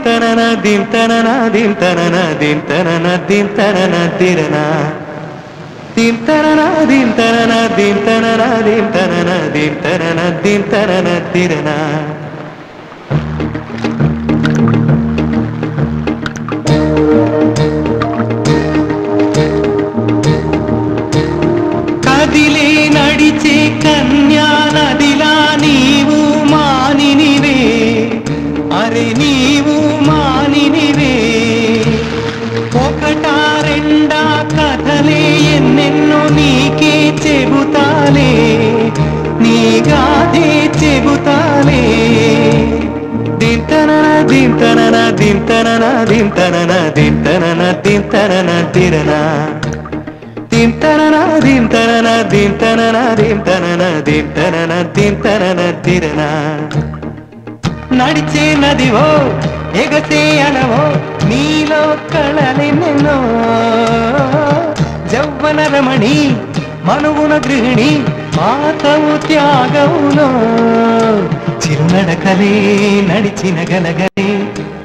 దీం తనన దీం తనన దీం తనన దీం తనన దీం తనన తిరనా దీం తిరనా? దింతనన దింతనన దింతనన దింతనన దింతనన దింతనన తిరనా? నడిచే నదివో ఎగసే అలవో నీలో కళలెన్నెన్నో జవ్వన రమణి మనువున గృహిణి మాతవు త్యాగములో చిరునడకలే నడిచిన గలగలే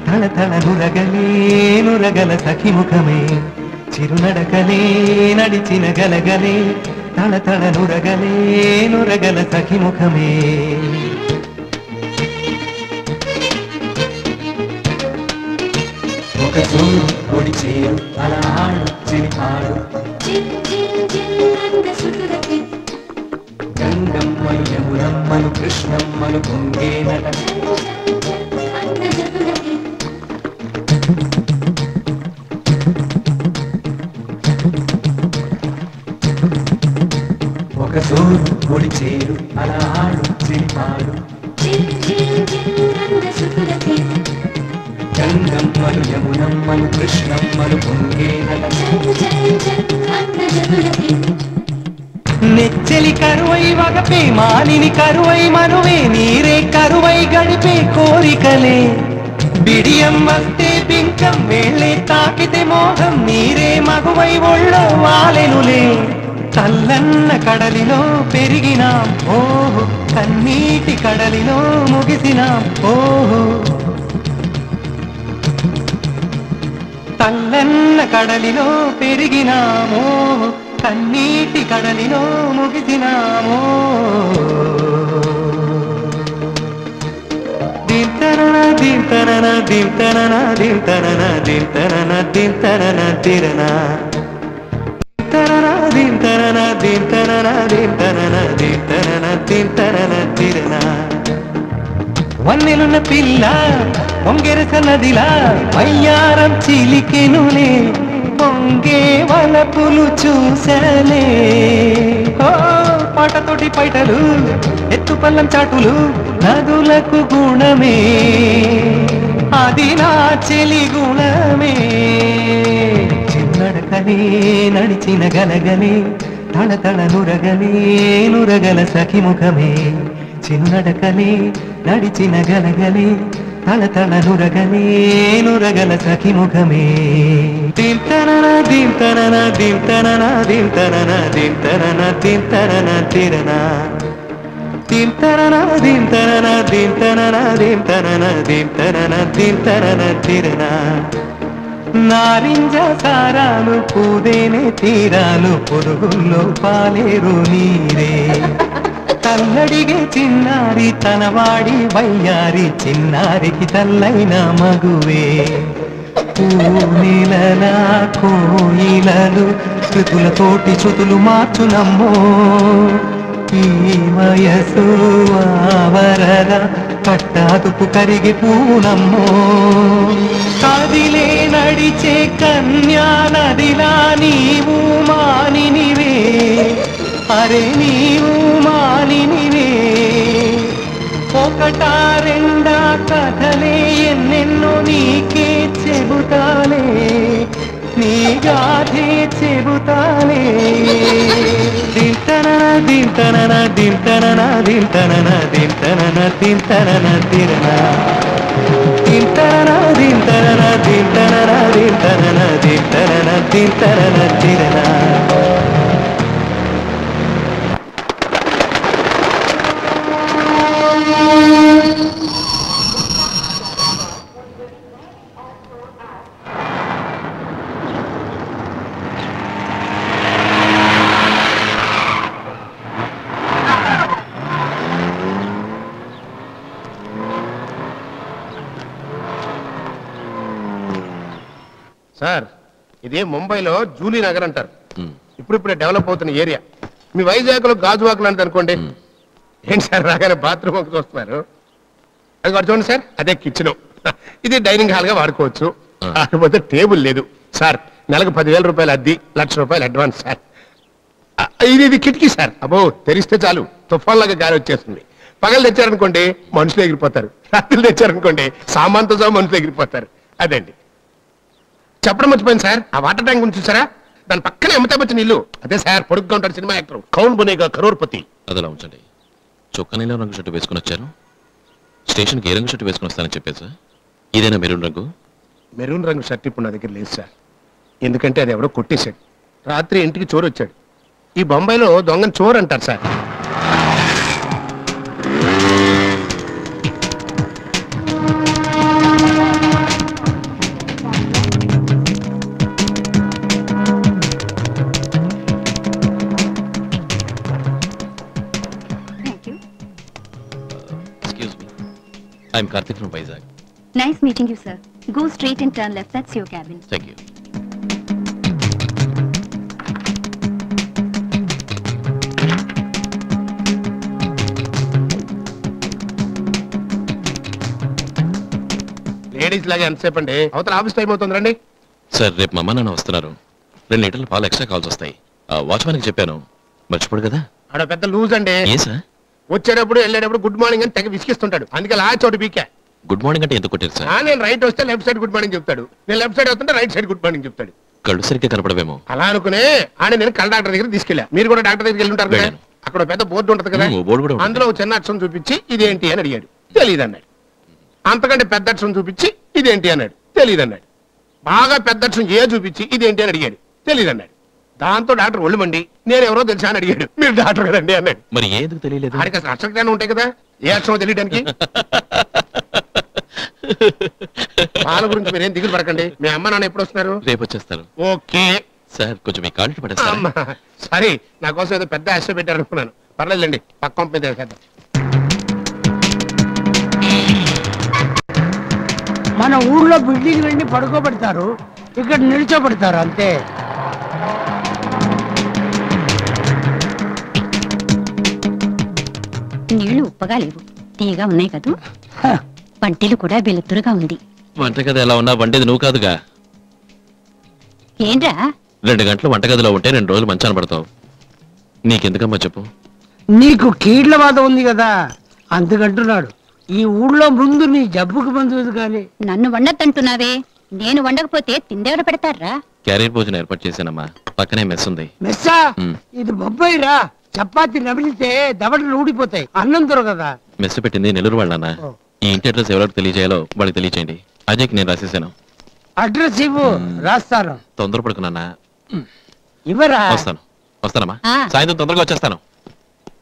తల తల నురగలే నురగల సఖిముఖమే. చిరునడకలే నడిచిన గలగలే తల తల నురగలే నురగల సఖిముఖమే. ఒక చూడు పొడి చేరు అలా ఆడు చిలిపాడు సుతులకి. గంగమ్మయ్యమురమ్మను కృష్ణమ్మను పొంగేనట సుతులకి గంగమ్మను యమునమ్మను కృష్ణమ్మను పొంగేనట జల్ జల్ జల్ అంద జతులకి నెచ్చలి కరువై వగపే మాలిని కరువై మనువే నీరే కరువై గడిపే కోరికలే. బిడియం వస్తే పింకం వెళ్ళే తాకితే మోహం నీరే మగువై ఒళ్ళో వాలెనులే. తల్లన్న కడలిలో పెరిగినాం. ఓహో కన్నీటి కడలిలో ముగిసినాం. ఓహో. తల్లన్న కడలిలో పెరిగినామో కన్నీటి కడలిలో ముగిసినామో దింతనన దింతనన దింతనన దింతనన దింతనన దింతనన తిరనా దింతనన దింతనన దింతనన దింతనన దింతనన తిరనా వన్నెలున్న పిల్ల పొంగెరస నదిలా వయ్యారం చిలికెనులే పొంగే వలపులు చూసలే ఓ పాటతోటి పైటలు ఎత్తు పల్లం చాటులు నదులకు గుణమే అది నా చెలి గుణమే చిన్నడకనే నడిచిన గలగలే తడ తడ నురగలే నురగల సఖిముఖమే. చిన్నడకలే నడిచిన గలగలే. తల తల నురగలే నురగల సఖిముఖమే. దింతనన దింతనన దింతనన దింతనన దింతనన దింతనన తిరనా. దింతనన దింతనన దింతనన దింతనన దింతనన దింతనన తిరనా. నారింజ సారాలు పూదేనే తీరాలు పొరుగుల్లో పాలేరు నీరే. తల్లడిగే చిన్నారి తనవాడి వయ్యారి చిన్నారికి తల్లైన మగువే. పూనెలలా కోయిలలు శృతులతోటి చుతులు మార్చునమ్మో. ఈ వయసు ఆవరద కట్టాదుపు కరిగి పూనమ్మో కదిలే నడిచే కన్యా నదిలా నీవు మానినివే. అరే నీవు మానినివే. ఒకటా రెండా కథలే ఎన్నెన్నో నీకే చెబుతాలే. నీ గాథే చెబుతానే. దింతనన దింతనన దింతనన దింతనన దింతనన దింతనన తిరనా. దింతనన దింతనన దింతనన దింతనన దింతనన దింతనన తిరనా సార్ ఇదే ముంబైలో జూలీ నగర్ అంటారు. ఉమ్. ఇప్పుడు ఇప్పుడే డెవలప్ అవుతున్న ఏరియా. మీ వైజాగ్లో గాజువాక్ లాంటిది అనుకోండి. ఏంటి సార్ రాగానే బాత్రూమ్ ఒకటి చూస్తున్నారు? అది చూడండి సార్. అదే కిచెన్. ఇది డైనింగ్ హాల్గా వాడుకోవచ్చు. కాకపోతే టేబుల్ లేదు. సార్ నెలకు పదివేల రూపాయలు అద్దె లక్ష రూపాయలు అడ్వాన్స్ సార్. ఇది ఇది కిటికీ సార్. అబ్బో తెరిస్తే చాలు. తుఫాన్ లాగా గాలి వచ్చేస్తుంది. పగలు తెచ్చారనుకోండి మనుషులు ఎగిరిపోతారు. రాత్రులు తెచ్చారనుకోండి సామాన్తో సహా మనుషులు ఎగిరిపోతారు. అదండి చెప్పడం మర్చిపోయింది సార్. ఆ వాటర్ ట్యాంక్ గురించి చూసారా? దాని పక్కనే అమితాబ్ బచ్చన్ ఇల్లు. అదే సార్ పొడుగ్గా ఉంటాడు సినిమా యాక్టర్. కౌన్ బునేగా కరోర్పతి. అదలా ఉంచండి. చొక్క నీలం రంగు షర్టు వేసుకుని వచ్చాను. స్టేషన్కి ఏ రంగు షర్టు వేసుకుని వస్తానని చెప్పేసా ఇదేనా మెరూన్ రంగు? మెరూన్ రంగు షర్ట్ ఇప్పుడు నా దగ్గర లేదు సార్. ఎందుకంటే అది ఎవడో కొట్టేశాడు. రాత్రి ఇంటికి చోరు వచ్చాడు ఈ బొంబాయిలో దొంగని చోరు అంటారు sir. I'm Karthik from Vizag Nice meeting you, sir. Go straight and turn left. That's your cabin. Thank you ladies లాగా ఎంతసేపు అండి? అవతల ఆఫీస్ టైం అవుతుంది రండి. సార్ రేపు మా అమ్మ నాన్న వస్తున్నారు. రెండు లీటర్ల పాలు ఎక్స్ట్రా కాల్స్ వస్తాయి. వాచ్మెన్కి చెప్పాను. మర్చిపోడు కదా? ఆడ పెద్ద లూజ్ అండి. ఏ సార్? వచ్చేటప్పుడు వెళ్ళేటప్పుడు గుడ్ మార్నింగ్ అని తెగ విసిగిస్తుంటాడు. అందుకే లా చోటు బీకే గుడ్ మార్నింగ్ అంటే ఎందుకు కొట్టారు సార్? ఆ, నేను రైట్ వస్తే లెఫ్ట్ సైడ్ గుడ్ మార్నింగ్ చెప్తాడు. నేను లెఫ్ట్ సైడ్ వస్తుంటే రైట్ సైడ్ గుడ్ మార్నింగ్ చెప్తాడు. కళ్ళు సరిగ్గా కనపడవేమో. అలా అనుకునే ఆడ నేను కళ్ళ డాక్టర్ దగ్గర తీసుకెళ్ళా. మీరు కూడా డాక్టర్ దగ్గరికి వెళ్ళి ఉంటారు కదా? వెళ్ళాను. అక్కడ పెద్ద బోర్డు ఉంటది కదా? ఉమ్, ఓ బోర్డు కూడా ఉంటుంది. అందులో చిన్న అక్షరం చూపించి ఇదేంటి అని అడిగాడు. తెలియదు అన్నాడు. అంతకంటే పెద్ద అక్షరం చూపించి ఇదేంటి అన్నాడు. తెలియదు అన్నాడు. బాగా పెద్ద అక్షరం ఏ చూపించి ఇదేంటి అని అడిగాడు. తెలియదు అన్నాడు. దాంతో డాక్టర్ ఒళ్ళు మండి నేను ఎవరో తెలుసా అని అడిగాడు. మీరు డాక్టర్ కదండి అన్నాడు. మరి ఏ ఎందుకు తెలియలేదు? ఆడికి అసలు అక్షర జ్ఞానం ఉంటాయి కదా? ఏ అక్షరం తెలియడానికి వాళ్ళ గురించి మీరేం దిగులు పడకండి. మీ అమ్మ నాన్న ఎప్పుడు వస్తున్నారు? రేపు వచ్చేస్తారు. ఓకే. సార్ కొంచెం మీ కాళ్ళు పడేస్తారు అమ్మా సరే నా కోసం ఏదో పెద్ద ఆశ పెట్టారు అనుకున్నాను పర్లేదులేండి పక్క పంపి చేద్దాం. మన ఊళ్ళో బిల్డింగ్లన్నీ పడుకోబెడతారు ఇక్కడ నిల్చోబెడతారు అంతే. నీళ్ళు ఉప్పగా లేవు. తీయగా ఉన్నాయి కదూ? వంటిలు కూడా వెలుతురుగా ఉంది. వంటగది ఎలా ఉన్నా వండేది నువ్వు కాదుగా. ఏంట్రా? రెండు గంటలు వంటగదిలో ఉంటే రెండు రోజులు మంచాన పడతావు. నీకెందుకమ్మా చెప్పు? నీకు కీళ్ళ బాధ ఉంది కదా? అందుకంటున్నాడు. ఈ ఊళ్ళో ముందు నీ జబ్బుకు మందు కానీ. నన్ను వండద్దంటున్నావే. నేను వండకపోతే తిండెవరు పెడతారా క్యారియర్ భోజనం ఏర్పాటు చేశానమ్మా. పక్కనే మెస్ ఉంది. మెస్సా. ఇది బొబ్బాయి రా చపాతి నమిలితే దవడలు ఊడిపోతాయి. అన్నం దొరకదా? మెస్ పెట్టింది నెల్లూరు వాళ్ళనా ఓ. ఈ ఇంటి అడ్రస్ ఎవరికి తెలియజేయాలో వాళ్ళకి తెలియచేయండి. అజయ్కి నేను రాసేసాను. అడ్రస్ ఇవ్వు రాస్తాను. తొందరపడుకున్నానా ఇవ్వరా? వస్తాను. వస్తానమ్మా. సాయంత్రం తొందరగా వచ్చేస్తాను.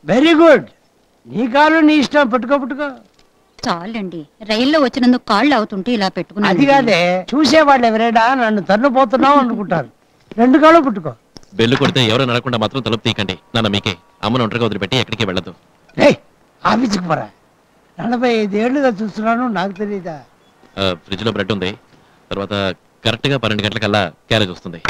Very good. నీ కాలు నీ ఇష్టం. పట్టుకో పట్టుకో. చాలండి. రైల్లో వచ్చినందుకు కాళ్ళు అవుతుంటే ఇలా పెట్టుకున్నాను. అది కాదే చూసేవాళ్ళు ఎవరైనా నన్ను తన్నుపోతున్నావు అనుకుంటారు. రెండు కాళ్ళు పుట్టుకో. బెల్లు కొడితే ఎవరు నడకుండా మాత్రం తలుపు తీయకండి. నాన్న మీకే. అమ్మను ఒంటరిగా వదిలిపెట్టి ఎక్కడికి వెళ్ళదు రే ఆఫీస్కి పోరా. నలభై ఐదేళ్ళుగా చూస్తున్నాను నాకు తెలియదా ఫ్రిడ్జ్లో బ్రెడ్ ఉంది. తర్వాత కరెక్ట్గా పన్నెండు గంటలకల్లా క్యారేజ్ వస్తుంది.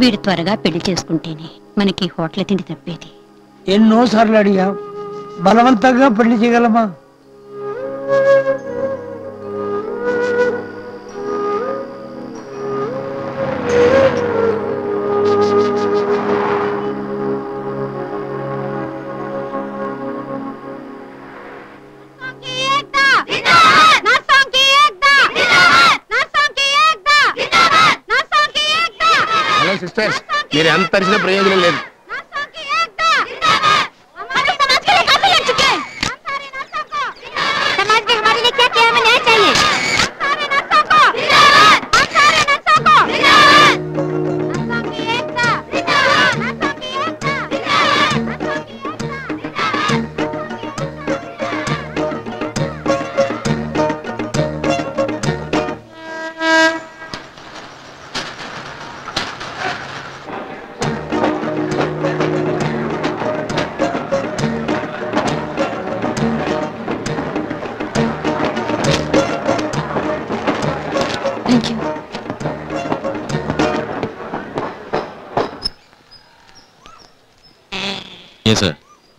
వీడు త్వరగా పెళ్ళి చేసుకుంటేనే మనకి హోటల్ తిండి తప్పేది. ఎన్నోసార్లు అడిగా. బలవంతంగా పెళ్ళి చేయగలమా?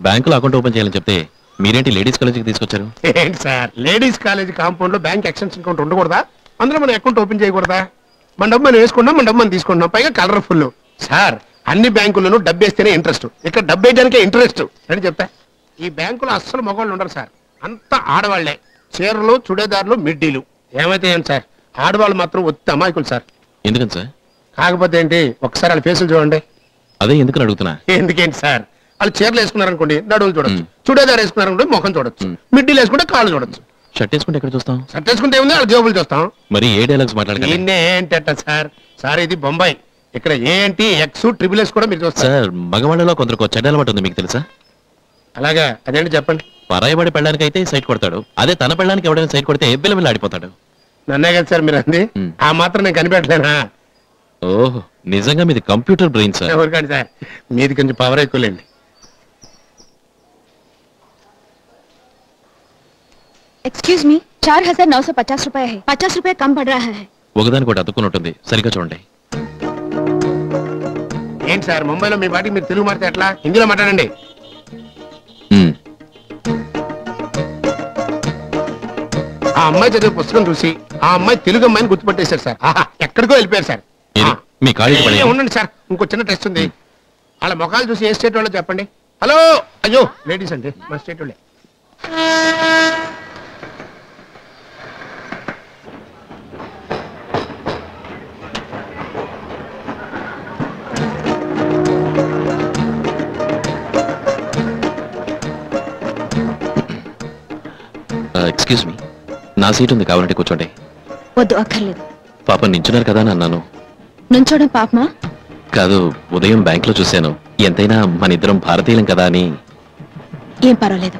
బ్యాంకులో అకౌంట్ ఓపెన్ చేయాలని చెప్తే మీరేంటి లేడీస్ కాలేజీకి తీసుకొచ్చారు? ఏంటి సార్? లేడీస్ కాలేజ్ కాంపౌండ్లో బ్యాంక్ ఎక్స్టెన్షన్ అకౌంట్ ఉండకూడదా? అందులో మనం అకౌంట్ ఓపెన్ చేయకూడదా? మన డబ్బు మనం వేసుకుంటాం మన డబ్బు మనం తీసుకుంటాం పైగా కలర్ఫుల్. సార్ అన్ని బ్యాంకుల్లోనూ డబ్బు వేస్తేనే ఇంట్రెస్ట్ ఇక్కడ డబ్బు వేయడానికే ఇంట్రెస్ట్ అని చెప్తా. ఈ బ్యాంకులో అస్సలు మగవాళ్ళు ఉండరు సార్. అంతా ఆడవాళ్ళే. చీరలు చుడేదారులు మిడ్డీలు. ఏమైతే ఏం సార్? ఆడవాళ్ళు మాత్రం ఒత్తి అమాయకులు సార్. ఎందుకని సార్? కాకపోతే ఏంటి? ఒకసారి వాళ్ళ ఫేసులు చూడండి. అదే ఎందుకని అడుగుతున్నా? ఎందుకేంటి సార్? వాళ్ళు చీరలు వేసుకున్నారనుకోండి నడువులు చూడొచ్చు. చుడేదారు వేసుకున్నారనుకోండి ముఖం చూడొచ్చు. మిడ్డీలు వేసుకుంటే కాళ్ళు చూడొచ్చు. షర్ట్ వేసుకుంటే ఎక్కడ చూస్తాం? షర్ట్ వేసుకుంటే ఏముంది? వాళ్ళ జేబులు చూస్తాం. మరి ఏ డైలాగ్స్ దీన్నే ఏంటట సార్? సార్ ఇది బొంబాయి. ఇక్కడ ఏంటి ఎక్స్ ట్రిపుల్ ఎస్ కూడా మీరు చూస్తారు. సార్ మగవాళ్ళలో కొందరికి చెడ్డ అలవాటు ఉంది మీకు తెలుసా? అలాగా? అదేంటి చెప్పండి. పరాయబడి పెళ్ళడానికి అయితే సైట్ కొడతాడు. అదే తన పెళ్ళడానికి ఎవడైనా సైట్ కొడితే ఎబ్బిల ఆడిపోతాడు. నన్నే కదా సార్ మీరు అంది. ఆ మాత్రం నేను కనిపెట్టలేనా? ఓహో నిజంగా మీది కంప్యూటర్ బ్రెయిన్ సార్. ఎవరికండి సార్? మీది కొంచెం పవర్ ఎక్కువలేండి. ఎక్స్క్యూజ్ మీ చార్ హజార్ నౌ పచాస్ రూపాయ పచాస్ రూపాయ కమ్ పడ రహా హై అతుక్కున్నట్టుంది. సరిగ్గా చూడండి. ఏంటి సార్ ముంబైలో మీ పాటికి మీరు తెలుగు మారితే ఎట్లా? హిందీలో మాట్లాడండి. ఆ అమ్మాయి చదివే పుస్తకం చూసి ఆ అమ్మాయి తెలుగు అమ్మాయిని గుర్తుపట్టేశారు సార్. ఆహా, ఎక్కడికో వెళ్ళిపోయారు సార్. మీ కాలేజీ ఉండండి సార్ ఇంకో చిన్న టెస్ట్ ఉంది. వాళ్ళ ముఖాలు చూసి ఏ స్టేట్ వాళ్ళో చెప్పండి. హలో అయ్యో లేడీస్ అండి మా స్టేట్ వాళ్ళే. ఎక్స్క్యూజ్ మీ నా సీట్ ఉంది కావాలంటే కూర్చోండి. వద్దు అక్కర్లేదు. పాప నించున్నారు కదా అని అన్నాను. నుంచోడం పాపమా? కాదు ఉదయం బ్యాంక్లో చూశాను. ఎంతైనా మన ఇద్దరం భారతీయులం కదా అని. ఏం పర్వాలేదు.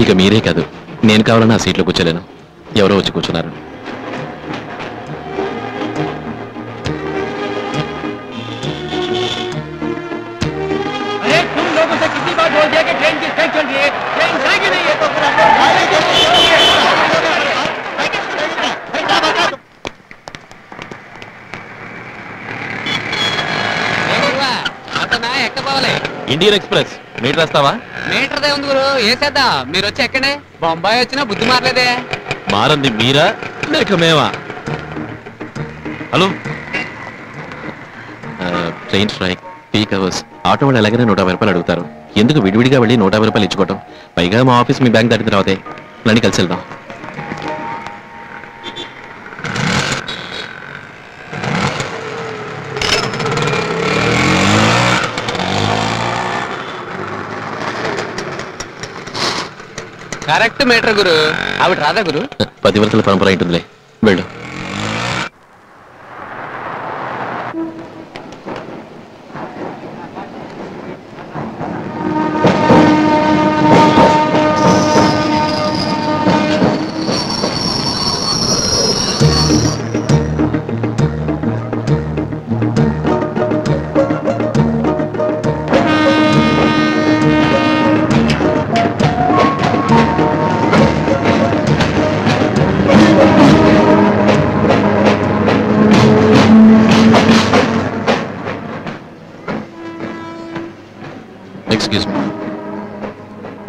ఇక మీరే కాదు. నేను కావాలన్నా ఆ సీట్లో కూర్చోలేను. ఎవరో వచ్చి కూర్చున్నారు. Indian express. మీటర్ వేస్తావా మీటర్ దే ఉంది గురు. వేసేద్దాం మీరు వచ్చి ఎక్కడే. బొంబాయి వచ్చినా బుద్ధి మారలేదే. మారంది మీరా? లేక మేమా? Hello? Train strike. Peak hours. Auto వాళ్ళు ఎలాగైనా నూట యాభై రూపాయలు అడుగుతారు. ఎందుకు విడివిడిగా వెళ్ళి నూట యాభై రూపాయలు ఇచ్చుకోవటం? పైగా మా ఆఫీస్ మీ బ్యాంక్ దాటిన తర్వాతే నన్ను కలిసి వెళ్దాం. కరెక్ట్ మీటర్ గురు. ఆవిడ రాదా గురు? పది వరసల పరంపర ఉంటుందిలే వెళ్ళు.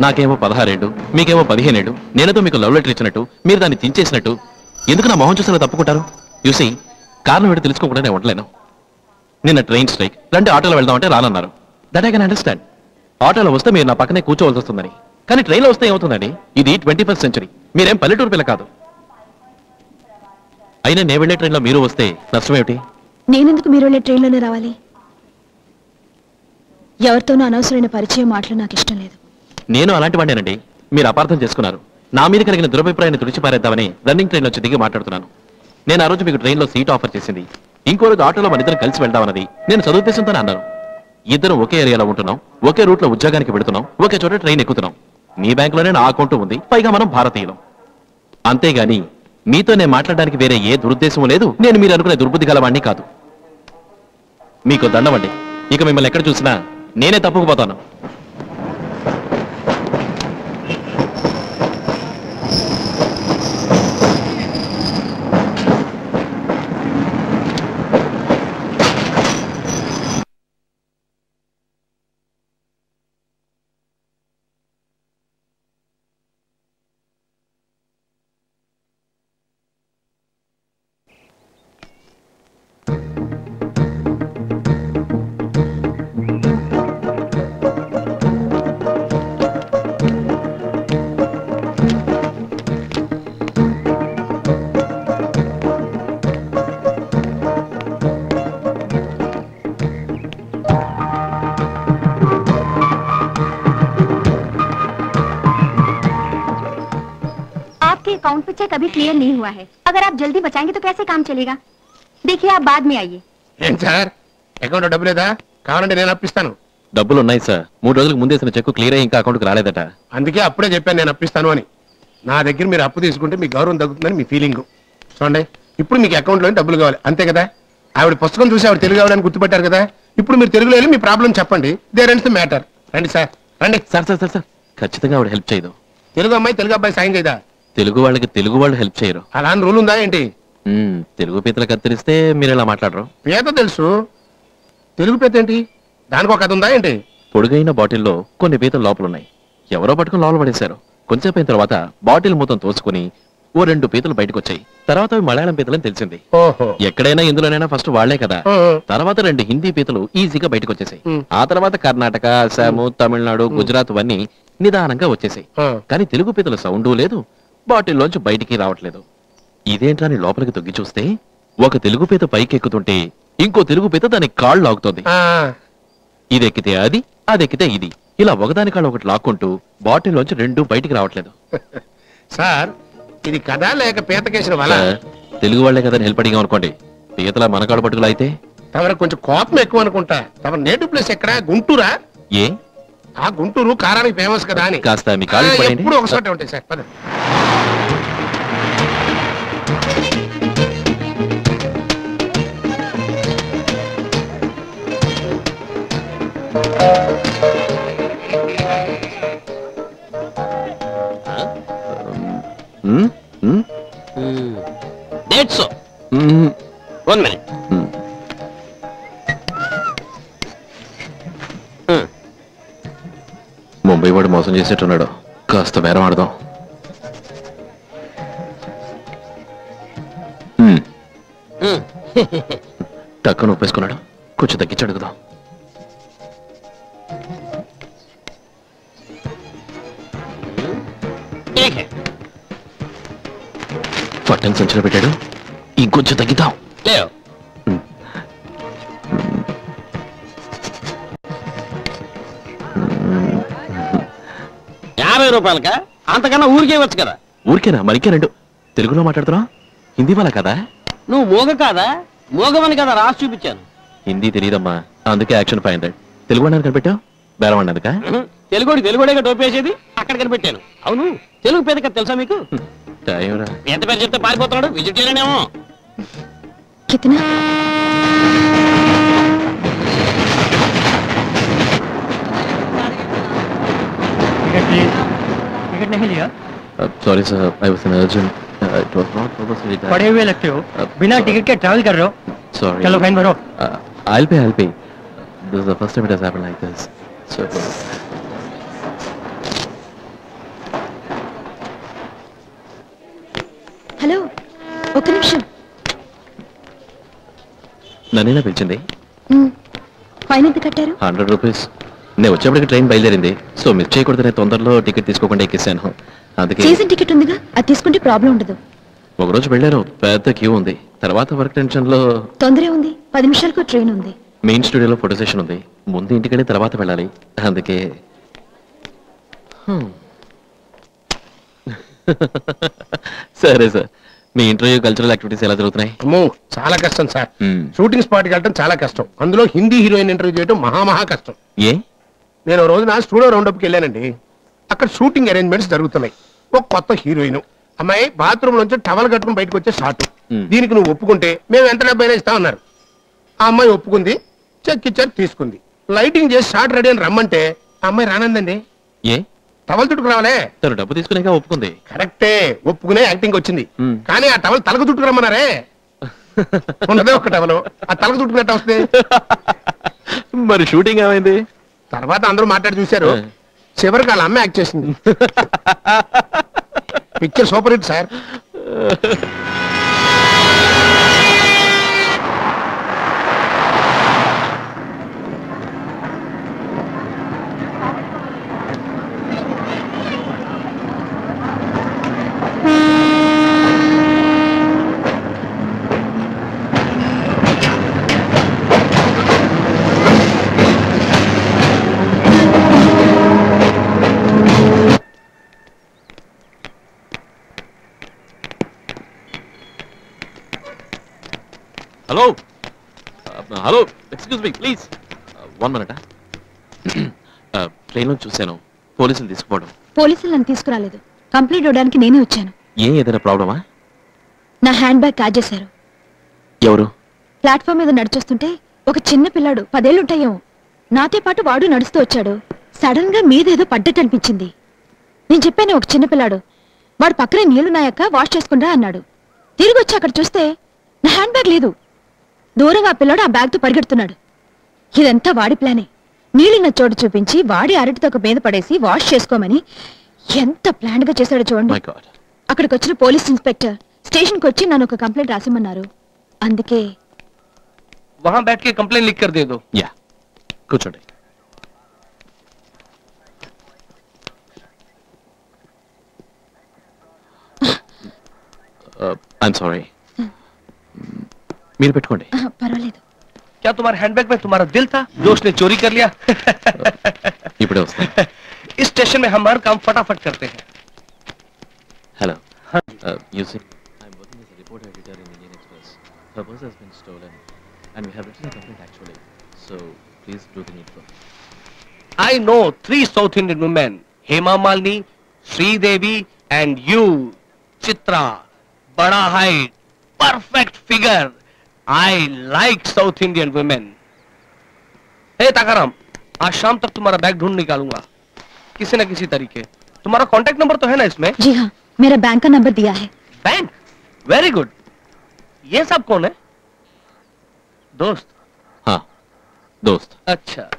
నాకేమో పదహారేడు మీకేమో పదిహేనేడు నేనతో మీకు లవ్ లెటర్ ఇచ్చినట్టు మీరు దాన్ని తించేసినట్టు ఎందుకు నా మొహం చూసిన తప్పుకుంటారు? చూసి కారణం ఏంటో తెలుసుకోకుండా నేను ఉండలేను. నిన్న ట్రైన్ స్ట్రైక్ రెండు ఆటోలో వెళ్దామంటే రానన్నారు. దట్ ఐ కెన్ అండర్స్టాండ్ ఆటోలో వస్తే మీరు నా పక్కనే కూర్చోవలసి వస్తుందని. కానీ ట్రైన్లో వస్తే ఏమవుతుందండి? ఇది ట్వంటీ ఫస్ట్ సెంచరీ. మీరేం పల్లెటూరు పిల్ల కాదు. అయినా నేను వెళ్ళే ట్రైన్లో మీరు వస్తే నష్టమేమిటి నేనెందుకు మీరు వెళ్ళే ట్రైన్లోనే రావాలి? ఎవరితోనూ అనవసరమైన పరిచయం మాటలు నాకు ఇష్టం లేదు. నేను అలాంటి వాడినండి మీరు అపార్థం చేసుకున్నారు. నా మీద కలిగిన దురభిప్రాయాన్ని తుడిచిపారేద్దామని రన్నింగ్ ట్రైన్ వచ్చి దిగి మాట్లాడుతున్నాను. నేను ఆ రోజు మీకు ట్రైన్లో సీట్ ఆఫర్ చేసింది. ఇంకో రోజు ఆటోలో మన ఇద్దరం కలిసి వెళ్దామన్నది నేను చదువుద్దేశంతోనే అన్నాను. ఇద్దరం ఒకే ఏరియాలో ఉంటున్నాం ఒకే రూట్లో ఉద్యోగానికి వెళుతున్నాం ఒకే చోట ట్రైన్ ఎక్కుతున్నాం. మీ బ్యాంకులోనే నా అకౌంట్ ఉంది పైగా మనం భారతీయులం. అంతేగాని మీతో నేను మాట్లాడడానికి వేరే ఏ దురుద్దేశం లేదు నేను మీరు అనుకునే దుర్బుద్ధి గలవాణ్ణి కాదు. మీకు దండవండి ఇక మిమ్మల్ని ఎక్కడ చూసినా నేనే తప్పుకుపోతాను. अकाउंट पे चेक अभी क्लियर नहीं हुआ है अगर आप जल्दी बचाएंगे तो कैसे काम चलेगा देखिए आप बाद में आइए ఏం సార్ అకౌంట్ డబ్బు లేదా కావాలంటే నేను అప్పిస్తాను డబ్బులు ఉన్నాయి సార్ మూడు రోజులకు ముందేసిన చెక్కు క్లియర్ అయ్యి ఇంకా అకౌంట్కి రాలేదట అందుకే అప్పుడే చెప్పాను నేను అప్పిస్తాను అని నా దగ్గర మీరు అప్పు తీసుకుంటే మీ గౌరవం తగ్గుతుందని మీ ఫీలింగ్ చూడండి ఇప్పుడు మీకు అకౌంట్లో డబ్బులు కావాలి అంతే కదా ఆవిడ పుస్తకం చూసి ఆవిడ తెలుగు ఆవిడని గుర్తుపెట్టారు కదా ఇప్పుడు మీరు తెలుగులో వెళ్ళి మీ ప్రాబ్లం చెప్పండి దేర్ ఎండ్స్ ద మ్యాటర్ రండి సార్ రండి సార్ సార్ సార్ సార్ ఖచ్చితంగా ఆవిడ హెల్ప్ చేయదు తెలుగు అమ్మాయి తెలుగు అబ్బాయి సాయం చేయదా తెలుగు వాళ్ళకి తెలుగు వాళ్ళు హెల్ప్ చేయరు. అలా అని రూల్ ఉందా ఏంటి? మ్మ్, తెలుగు పీతలు కత్తిరిస్తే మీరు ఇలా మాట్లాడరు? పీత తెలుసు. తెలుగు పీత ఏంటి? దానికి ఒక కథ ఉందా ఏంటి? పొడుగైన బాటిల్లో కొన్ని పీతలు లోపల ఉన్నాయి ఎవరో పట్టుకుని లోపల పడేశారు. కొంచెం అయిన తర్వాత బాటిల్ మొత్తం తోసుకుని ఓ రెండు పీతలు బయటకు వచ్చాయి తర్వాత అవి మలయాళం పీతలని తెలిసింది. ఓహో. ఎక్కడైనా ఇందులోనైనా ఫస్ట్ వాళ్ళే కదా. ఆ, తర్వాత రెండు హిందీ పీతలు ఈజీగా బయటకు వచ్చేసాయి మ్. ఆ తర్వాత కర్ణాటక అస్సాము తమిళనాడు గుజరాత్ ఇవన్నీ నిదానంగా వచ్చేసాయి. ఆ. కానీ తెలుగు పీతల సౌండు లేదు. బాటిల్లోంచి బయటికి రావట్లేదు. ఇదేంట్రా అని లోపలికి తొగ్గి చూస్తే? ఒక తెలుగు పీత పైకి ఎక్కుతుంటే ఇంకో తెలుగు పీత దాని కాళ్ళు లాగుతోంది. ఆ, ఇది ఎక్కితే అది అది ఎక్కితే ఇది. ఇలా ఒకదాని కాళ్ళు ఒకటి లాక్కుంటూ బాటిల్లోంచి రెండు బయటికి రావట్లేదు. సార్ ఇది కథ లేక పీతకేసిన వల? సార్, తెలుగు వాళ్ళే కదా హెల్ప్ అడిగాం అనుకోండి. పీతల మన కాళ్ళు పట్టుకులు అయితే? తమరికి కొంచెం కోపం ఎక్కువ అనుకుంటా. తమ నేటివ్ ప్లేస్ ఎక్కడ? గుంటూరా? ఏ? ఆ గుంటూరు కారానికి ఫేమస్ కదా అని. కాస్త మీ కాళ్ళు. ఎప్పుడు ఒక చోట ఉంటాయి సార్. పద మ్? మ్? వన్ మినిట్ ముంబై వాడు మోసం చేసేట్టున్నాడు కాస్త బేరం ఆడదాం టక్కున ఒప్పేసుకున్నాడు. కొంచెం తగ్గించి అడుగుదాం పట్టం సంచిలో పెట్టాడు. ఇంకొంచెం తగ్గిద్దాం. యాభై రూపాయలకా? అంతకన్నా ఊరికే వచ్చు కదా. ఊరికేనా? మరికే రెండు. తెలుగులో మాట్లాడుతున్నా? హిందీ వాళ్ళ కదా? నువ్వు మోగ కాదా మోగమని కదా రాసి చూపించాను హిందీ తెలియదమ్మా అందుకే యాక్షన్ ఫైవ్ హండ్రెడ్ తెలుగు అన్నాను కనిపెట్టావు బేరం అన్నందుక తెలుగుడి తెలుగుడేగా టోపేసేది అక్కడ కనిపెట్టాను అవును తెలుగు పేద కదా తెలుసా మీకు టైం రా ఎంత పేరు చెప్తే పారిపోతున్నాడు వెజిటేరియన్ ఏమో కితనా टिकट प्लीज टिकट नहीं लिया sorry sir I was Urgent it was not purposely पढ़े हुए लगते हो बिना टिकट के ट्रैवल कर रहे हो సారీ चलो फाइन भरो I'll pay, I'll pay. This is the first time it has happened like this. So, hello ఒక నిమిషం నన్నేనా పిలిచింది మ్, ఫైన్ ఎంత కట్టారు హండ్రెడ్ రూపీస్ నేను వచ్చేప్పటికి ట్రైన్ బయలుదేరింది సో మిస్ చేయకూడదనే తొందరలో టికెట్ తీసుకోకుండా ఎక్కేసాను అందుకే. సీజన్ టికెట్ ఉందిగా అది తీసుకుంటే ప్రాబ్లం ఉండదు. ఒకరోజు వెళ్ళాను పెద్ద క్యూ ఉంది. తర్వాత వర్క్ టెన్షన్లో తొందరే ఉంది పది నిమిషాలకు ట్రైన్ ఉంది. మెయిన్ స్టూడియోలో ఫోటో సెషన్ ఉంది. ముందు ఇంటికెళ్ళి తర్వాత వెళ్ళాలి. అందుకే. సరే సార్. మీ ఇంటర్వ్యూ కల్చరల్ యాక్టివిటీస్ ఎలా జరుగుతున్నాయి? అమ్మో చాలా కష్టం సార్. షూటింగ్ స్పాట్కి వెళ్ళడం చాలా కష్టం. అందులో హిందీ హీరోయిన్ ఇంటర్వ్యూ చేయడం మహా మహా కష్టం. ఏ? నేను రోజున స్టూడియో రౌండప్కి వెళ్ళానండి. అక్కడ షూటింగ్ అరేంజ్మెంట్స్ జరుగుతున్నాయి. ఒక కొత్త హీరోయిన్. అమ్మాయి బాత్రూమ్ నుంచి టవల్ కట్టుకుని బయటకు వచ్చే షాట్. దీనికి నువ్వు ఒప్పుకుంటే మేము ఎంత డబ్బైనా ఇస్తామన్నారు ఆ అమ్మాయి ఒప్పుకుంది చెక్ ఇచ్చారు తీసుకుంది. లైటింగ్ చేసి షాట్ రెడీ అని రమ్మంటే ఆ అమ్మాయి రానందండి. ఏ? టవల్ చుట్టుకు రావాలే. తను డబ్బు తీసుకునేగా ఒప్పుకుంది. కరెక్టే ఒప్పుకునే యాక్టింగ్ వచ్చింది. కానీ ఆ టవల్ తలకు చుట్టుకు రమ్మన్నారే. ఉన్నదే ఒక టవల్. ఆ తలకు చుట్టుకున్నట్టు వస్తుంది. మరి షూటింగ్ ఏమైంది? తర్వాత అందరూ మాట్లాడి చూశారు. చివరికి వాళ్ళ అమ్మ యాక్ట్ చేసింది. Picture super hit sir. One minute? ట్రైన్లో చూశాను. పోలీసులు తీసుకుపోవడం. పోలీసులు నన్ను తీసుకురాలేదు. కంప్లీట్ ఇవ్వడానికి నేనే వచ్చాను. ఏ ఏదైనా ప్రాబ్లమా? నా హ్యాండ్ బ్యాగ్ క్యాచ్ చేశారు. ఎవరు? ప్లాట్ఫామ్ మీద నడిచొస్తుంటే ఒక చిన్న పిల్లాడు పదేళ్ళుంటాయేమో. నాతో పాటు వాడు నడుస్తూ వచ్చాడు. సడన్గా మీదేదో పడ్డట్టు అనిపించింది. నేను చెప్పాను ఒక చిన్న పిల్లాడు వాడు పక్కనే నీళ్ళున్నాయక్క వాష్ చేసుకుంటా అన్నాడు. తిరిగి వచ్చి అక్కడ చూస్తే నా హ్యాండ్ బ్యాగ్ లేదు. దూరంగా ఆ పిల్లాడు ఆ బ్యాగ్తో పరిగెడుతున్నాడు. ఇదంతా వాడి ప్లానే. నీళ్ళిన చోటు చూపించి వాడి అరటితో మీద పడేసి వాష్ చేసుకోమని ఎంత ప్లాన్గా చేశాడో చూడండి. అక్కడికి వచ్చిన పోలీస్ ఇన్స్పెక్టర్ స్టేషన్కి వచ్చి నన్ను ఒక కంప్లైంట్ రాసిమన్నారు అందుకే వహా బ్యాట్ కే కంప్లైంట్ లిఖ్ కర్ దే దో యా. కూర్చోండి. Uh, sorry hmm. మీరు పెట్టుకోండి. Uh, పర్వాలేదు. क्या तुम्हारे हैंडबैग में तुम्हारा दिल था जो उसने चोरी कर लिया? इस स्टेशन में हम हर काम फटाफट करते हैं। Hello I report I know three South Indian women Hema Malini Sridevi and you Chitra बड़ा height perfect figure I like South Indian women. Hey Takaram, आज शाम तक तुम्हारा बैग ढूंढ निकालूँगा। किसी न किसी तरीके। तुम्हारा कॉन्टेक्ट नंबर तो है ना इसमें? जी हाँ मेरा बैंक का नंबर दिया है। बैंक वेरी गुड ये सब कौन है? दोस्त। हाँ दोस्त। अच्छा।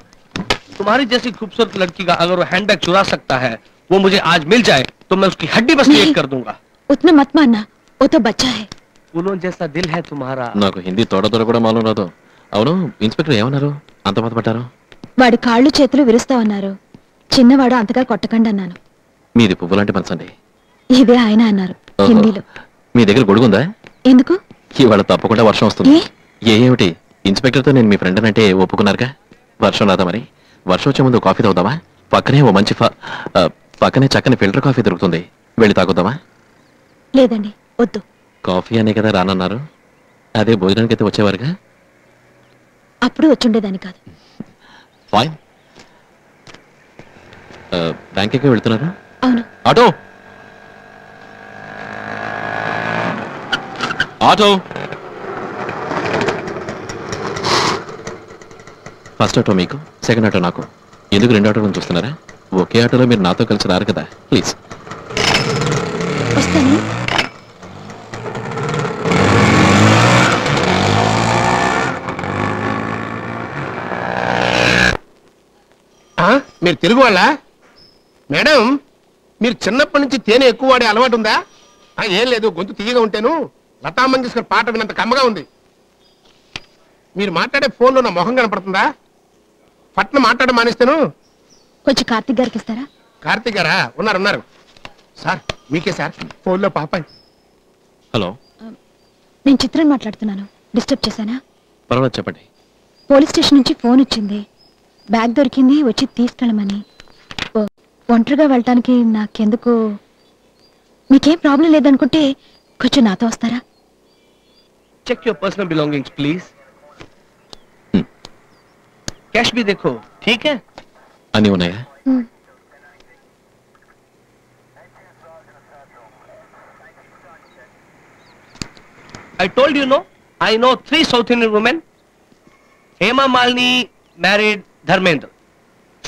तुम्हारी जैसी खूबसूरत लड़की का अगर वो हैंडबैग चुरा सकता है वो मुझे आज मिल जाए तो मैं उसकी हड्डी बस एक कर दूँगा। उतना मत मानना वो तो बच्चा है। స్కూల్లో చేస్తా దిల్ హే తుమారా నాకు హిందీ తోడ తోడ కూడా మాలూం రాదు. అవును ఇన్స్పెక్టర్ ఏమన్నారు? అంత బాధపడ్డారు వాడి కాళ్ళు చేతులు విరుస్తామన్నారు చిన్నవాడు అంతగా కొట్టకండి అన్నాను మీది పువ్వు లాంటి మనసండి. ఇదే ఆయన అన్నారు హిందీలో. మీ దగ్గర గొడుగుందా? ఎందుకు? ఇవాళ తప్పకుండా వర్షం వస్తుంది. ఏ? ఏమిటి? ఇన్స్పెక్టర్తో నేను మీ ఫ్రెండ్ అంటే ఒప్పుకున్నారుగా? వర్షం రాదా మరి? వర్షం వచ్చే ముందు కాఫీ తాగుదామా? పక్కనే ఓ మంచి పక్కనే చక్కని ఫిల్టర్ కాఫీ దొరుకుతుంది. వెళ్ళి తాగుదామా? లేదండి వద్దు. కాఫీ అనే కదా రానన్నారు. అదే భోజనానికి అయితే వచ్చేవారుగా? అప్పుడు వచ్చుండేదాన్ని కాదు. ఫైన్ బ్యాంక్కి వెళ్తున్నారా? అవును. ఆటో! ఆటో! ఫస్ట్ ఆటో మీకు సెకండ్ ఆటో నాకు. ఎందుకు రెండు ఆటోలను చూస్తున్నారా? ఒకే ఆటోలో మీరు నాతో కలిసి రారు కదా. ప్లీజ్ వస్తాను ఆ, మీరు తెలుగు వాళ్ళ? మేడం మీరు చిన్నప్పటి నుంచి తేనె ఎక్కువ వాడే అలవాటు ఉందా? ఏం లేదు గొంతు తీయగా ఉంటేను. లతా మంగేష్కర్ పాట వినంత కమ్మగా ఉంది. మీరు మాట్లాడే ఫోన్లో నా మొహం కనపడుతుందా? పట్న మాట్లాడడం మానేస్తాను. కొంచెం కార్తిక్ గారికి ఇస్తారా? కార్తీక్ గారా? ఉన్నారు ఉన్నారు. సార్ మీకే సార్. ఫోన్లో పాపాయ్. హలో. నేను చిత్రం మాట్లాడుతున్నాను. డిస్టర్బ్ చేశానా? పర్వాలేదు చెప్పండి. పోలీస్ స్టేషన్ నుంచి ఫోన్ వచ్చింది. బ్యాగ్ దొరికింది వచ్చి తీసుకెళ్ళమని. ఒంటరిగా వెళ్ళటానికి నాకెందుకు? మీకేం ప్రాబ్లం లేదనుకుంటే కొంచెం నాతో వస్తారా? Check your personal belongings please cash B దేఖో ఠీక్ హై అని ఉన్నాయా? I told you no I know three south Indian women Hema Malini married Dharmendra.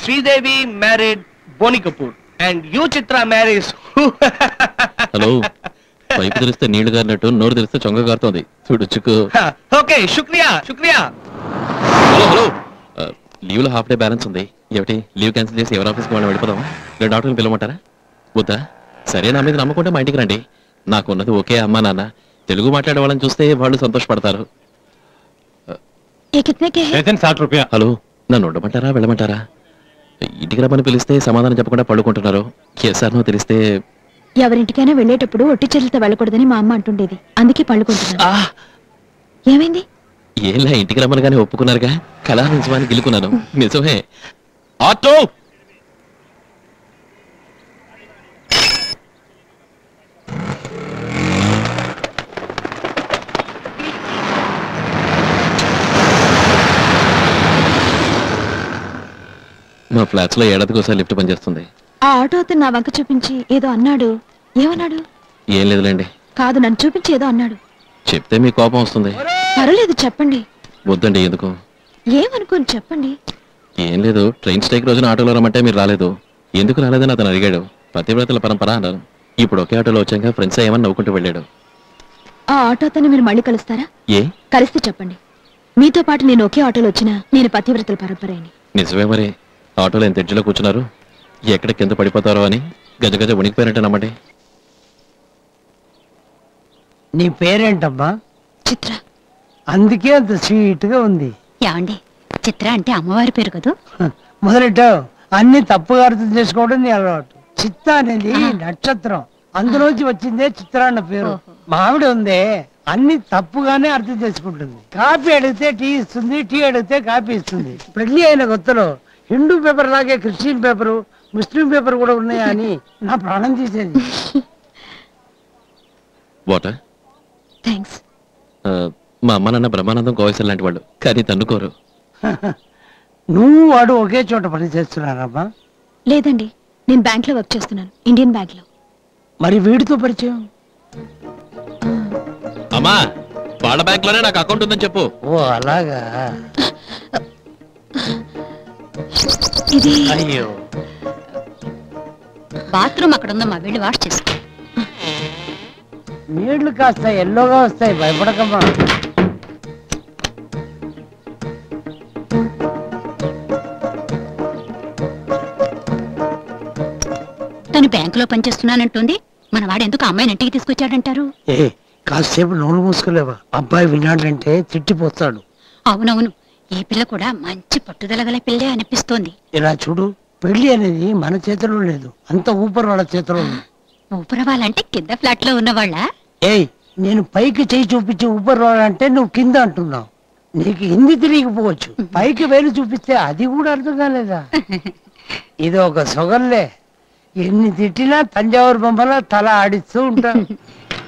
Sridevi married Boney Kapoor. And you Chitra marries hello pipe తెరిస్తే నీళ్ళు గారినట్టు నోరు తెరిస్తే చొంగ గారుతోంది. చూడు చుక్కు. ఓకే శుక్రియా శుక్రియా. Hello hello. లీవ్లో half day balance ఉంది. ఏమిటి? లీవ్ క్యాన్సిల్ చేసి ఎవరి ఆఫీస్కి వాళ్ళు వెళ్ళిపోదాం రెండు డాక్టర్ని పిలవమంటారా? వద్దా? సరే నా మీద నమ్మకుంటే మా ఇంటికి రండి. నాకున్నది ఓకే అమ్మా నాన్న. తెలుగు మాట్లాడే వాళ్ళని చూస్తే వాళ్ళు సంతోషపడతారు. హలో. నన్ను ఉండమంటారా వెళ్ళమంటారా? ఇంటికి రమ్మని పిలిస్తే సమాధానం చెప్పకుండా పడుకుంటున్నారు కేసార్నో తెలిస్తే ఎవరింటికైనా వెళ్ళేటప్పుడు ఒట్టి చెల్లెలతో వెళ్ళకూడదని మా అమ్మ అంటుండేది. అందుకే పళ్ళుకుంటున్నాను ఆ, ఏమైంది? ఏంలా ఇంటికి రమ్మని కానీ ఒప్పుకున్నారుగా? కళా నిజమాన్ని గెలుకున్నాను నిజమే. ఆటో! మా ఫ్లాట్స్లో ఏడాదికోసారి లిఫ్ట్ పనిచేస్తుంది. ఆ ఆటో అతను నా వంక చూపించి ఏదో అన్నాడు. ఏమన్నాడు? ఏం లేదులేండి. కాదు నన్ను చూపించి ఏదో అన్నాడు. చెప్తే మీ కోపం వస్తుంది. పర్వాలేదు చెప్పండి. వద్దండి ఎందుకు? ఏమనుకోని చెప్పండి. ఏం లేదు ట్రైన్ స్ట్రైక్ రోజున ఆటోలో రమ్మంటే మీరు రాలేదు. ఎందుకు రాలేదని అతను అడిగాడు. పతివ్రతల పరంపర అన్నారు ఇప్పుడు ఒకే ఆటోలో వచ్చాక ఫ్రెండ్స్ ఏమని నవ్వుకుంటూ వెళ్ళాడు. ఆ ఆటో అతను మీరు మళ్ళీ కలుస్తారా? ఏ? కలిస్తే చెప్పండి. మీతో పాటు నేను ఒకే ఆటోలో వచ్చినా నేను పతివ్రతల పరంపరేని నిజమే మరి. ఆటోలో ఎంత ఎడ్జిలో కూర్చున్నారు? ఎక్కడ కింద పడిపోతారో అని గజ గజ ఉనికిపోయినట్టు నమ్మండి. నీ పేరేంటమ్మా? చిత్ర. అందుకే అంత స్వీట్గా ఉంది. ఏమండి చిత్ర అంటే అమ్మవారి పేరు కదూ? మొదలెట్టావు అన్ని తప్పుగా అర్థం చేసుకోవడం నీ అలవాటు. చిత్త అనేది నక్షత్రం. అందులోంచి వచ్చిందే చిత్ర అన్న పేరు. మామిడి ఉందే అన్ని తప్పుగానే అర్థం చేసుకుంటుంది. కాఫీ అడిగితే టీ ఇస్తుంది టీ అడిగితే కాఫీ ఇస్తుంది. పెళ్ళి అయిన కొత్తలో హిందూ పేపర్ లాగే క్రిస్టియన్ పేపరు ముస్లిం పేపర్ కూడా ఉన్నాయా అని నా ప్రాణం తీసేది. వాటర్? థ్యాంక్స్ మా అమ్మ నాన్న బ్రహ్మానందం కోవసర్ లాంటి వాళ్ళు. కానీ తన్నుకోరు నువ్వు వాడు ఒకే చోట పని చేస్తున్నారమ్మా లేదండి నేను బ్యాంక్లో వర్క్ చేస్తున్నాను ఇండియన్ బ్యాంక్లో మరి వీడితో పరిచయం? అమ్మా వాళ్ళ బ్యాంక్లోనే నాకు అకౌంట్ ఉందని చెప్పు. ఓ అలాగా. ఇది అయ్యో. బాత్రూమ్ అక్కడ ఉందమ్మా వెళ్ళి వాష్ చేసుకో నీళ్ళు కాస్త ఎల్లోగా వస్తాయి భయపడకమ్మా. తను బ్యాంకులో పనిచేస్తున్నానంటుంది. మన వాడు ఎందుకు ఆ అమ్మాయిని ఇంటికి తీసుకొచ్చాడంటారు? ఏ కాసేపు నోరు మూసుకోలేవా? అబ్బాయి వినాడంటే తిట్టిపోతాడు. అవునవును. ఈ పిల్ల కూడా మంచి పట్టుదల గల పిల్లే అనిపిస్తోంది. ఇలా చూడు పెళ్ళి అనేది మన చేతిలో లేదు. అంత ఊపర్ వాళ్ళ చేతిలో ఉంది. ఊపరవాలంటే కింద ఫ్లాట్లో ఉన్నవాళ్ళ? ఏయ్ నేను పైకి చేయి చూపించి ఊపర్ అంటే నువ్వు కింద అంటున్నావు. నీకు హిందీ తెలియకపోవచ్చు పైకి వేలు చూపిస్తే అది కూడా అర్థం కాలేదా? ఇది ఒక సొగల్లే. ఎన్ని తిట్టినా తంజావూరు బొమ్మలా తల ఆడిస్తూ ఉంటా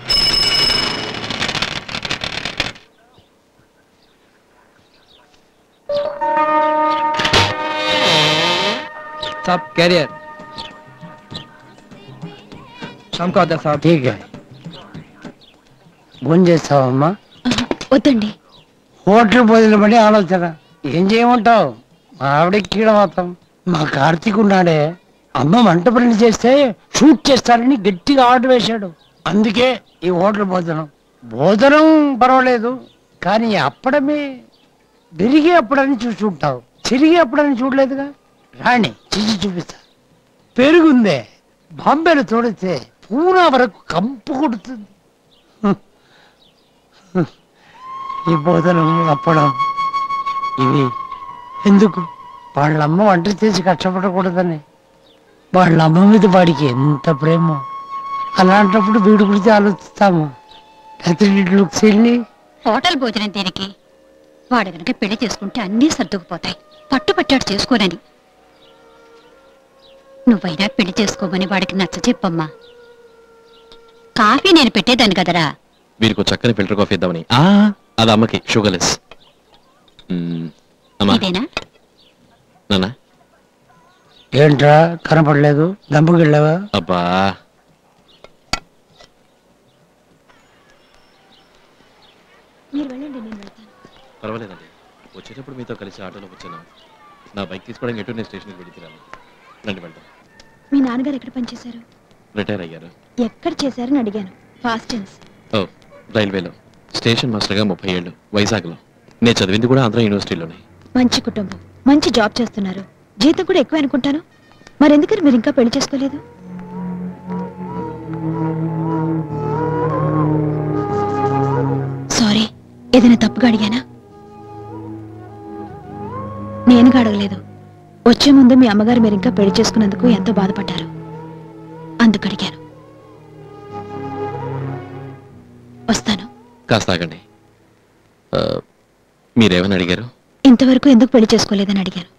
साहब कैरियर शाम को आता साहब ठीक है భోజనం చేస్తావమ్మా వద్దండి హోటల్ భోజనం పడి ఆలోచన ఏం చేయమంటావు మా ఆవిడకి కీడ మాత్రం మా కార్తీక్ ఉన్నాడే అమ్మ వంట పని చేస్తే షూట్ చేస్తారని గట్టిగా ఆర్డర్ వేశాడు అందుకే ఈ హోటల్ భోజనం భోజనం పర్వాలేదు కానీ అప్పడమే విరిగి అప్పుడని చూసి ఉంటావు చిరిగి అప్పుడని చూడలేదుగా? రాణి చిచి చూపిస్తా. పెరుగుందే బాంబేలో చూడితే పూనా వరకు కంపు కొడుతుంది. ఈ భోజనం అప్పడం ఇవి ఎందుకు? వాళ్ళమ్మ వంట చేసి కష్టపడకూడదని. వాళ్ళమ్మ మీద వాడికి ఎంత ప్రేమ. అలాంటప్పుడు వీడి గురించి ఆలోచిస్తాము. ఇట్ లుక్స్ వెళ్ళి హోటల్ భోజనం తిరిగి. వాడు గనక పెళ్ళి చేసుకుంటే అన్నీ సర్దుకుపోతాయి. పట్టుపట్టాడు చేసుకోనని. నువ్వైనా పెళ్ళి చేసుకోమని వాడికి నచ్చ చెప్పమ్మా. కాఫీ నేను పెట్టేదాన్ని కదరా. వీరికి చక్కని ఫిల్టర్ కాఫీ ఇద్దామని. ఆ, అది అమ్మకి షుగర్లెస్. ఏంట్రా కనపడలేదు? దంపుకి వెళ్ళావా? అబ్బా. మీరు వెళ్ళండి పర్వాలేదండి. వచ్చేటప్పుడు మీతో కలిసి ఆటోలో వచ్చాను. నా బైక్ తీసుకోవడానికి ఎటు నేను స్టేషన్కి వెళుతున్నాను రండి వెళ్దాం. మీ నాన్నగారు ఎక్కడ పనిచేశారు? రిటైర్ అయ్యారు. ఎక్కడ చేశారని అడిగాను. ఫాస్టెన్స్ ఓ రైల్వేలో. స్టేషన్ మాస్టర్గా ముప్పై ఏళ్ళు. వైజాగ్లో. నేను చదివింది కూడా ఆంధ్ర యూనివర్సిటీలోనే. మంచి కుటుంబం. మంచి జాబ్ చేస్తున్నారు. జీతం కూడా ఎక్కువ అనుకుంటాను. మరెందుకని మీరు ఇంకా పెళ్ళి చేసుకోలేదు? సారీ ఏదైనా తప్పుగా అడిగానా? నేనుగా అడగలేదు. వచ్చే ముందు మీ అమ్మగారు మీరు ఇంకా పెళ్ళి చేసుకున్నందుకు ఎంతో బాధపడ్డారు. అందుకు అడిగాను. వస్తాను. కాస్త ఆగండి. మీరేమని అడిగారు? ఇంతవరకు ఎందుకు పెళ్ళి చేసుకోలేదని అడిగాను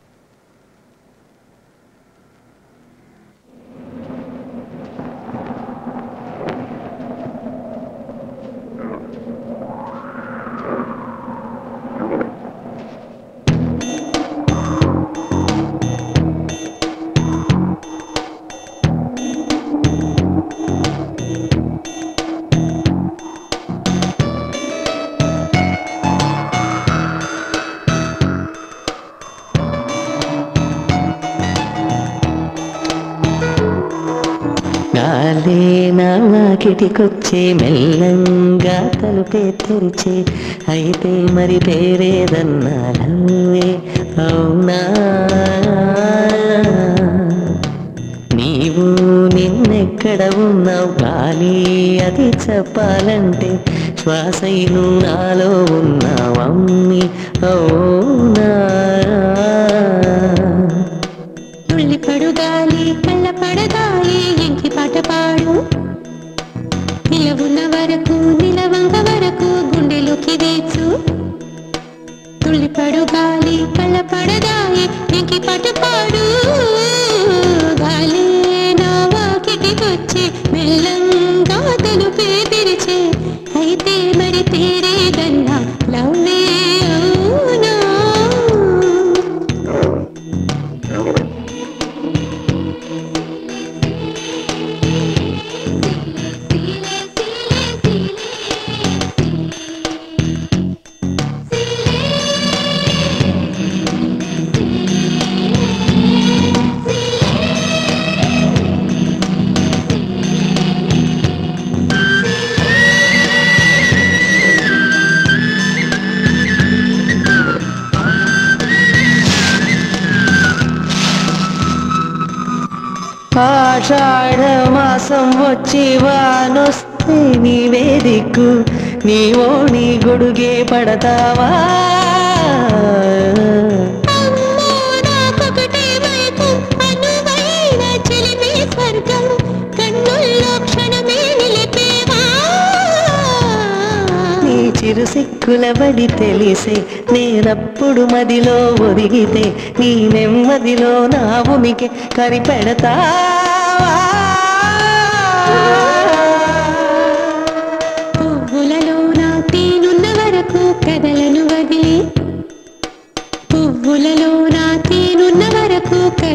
వాకిటికొచ్చే మెల్లంగా తలుపే తెరిచే అయితే మరి పేరేదన్నా అవునా? నీవు నిన్నెక్కడ ఉన్నావు? గాలి అది చెప్పాలంటే శ్వాసైను నాలో ఉన్నావమ్మి అవునా? తుళ్ళిపడు నిలవున్న వరకు నిలవంగ వరకు గుండెలోకి వేచు. తుళ్ళిపడు గాలి కళ్ళ పడదాయి పట్టు పాట పాడు. గాలి నా వాకిటికొచ్చి మెల్లంగా తలుపే తెరిచే. అయితే మరి తేరేదన్నా ఆషాఢ మాసం వచ్చి వానొస్తే నీవే దిక్కు నీవో నీ గొడుగే పడతావా? నీ చిరు సిక్కుల బడి తెలిసే నేనప్పుడు మదిలో ఒదిగితే నీ నెమ్మదిలో నా భూమికి కరిపెడతా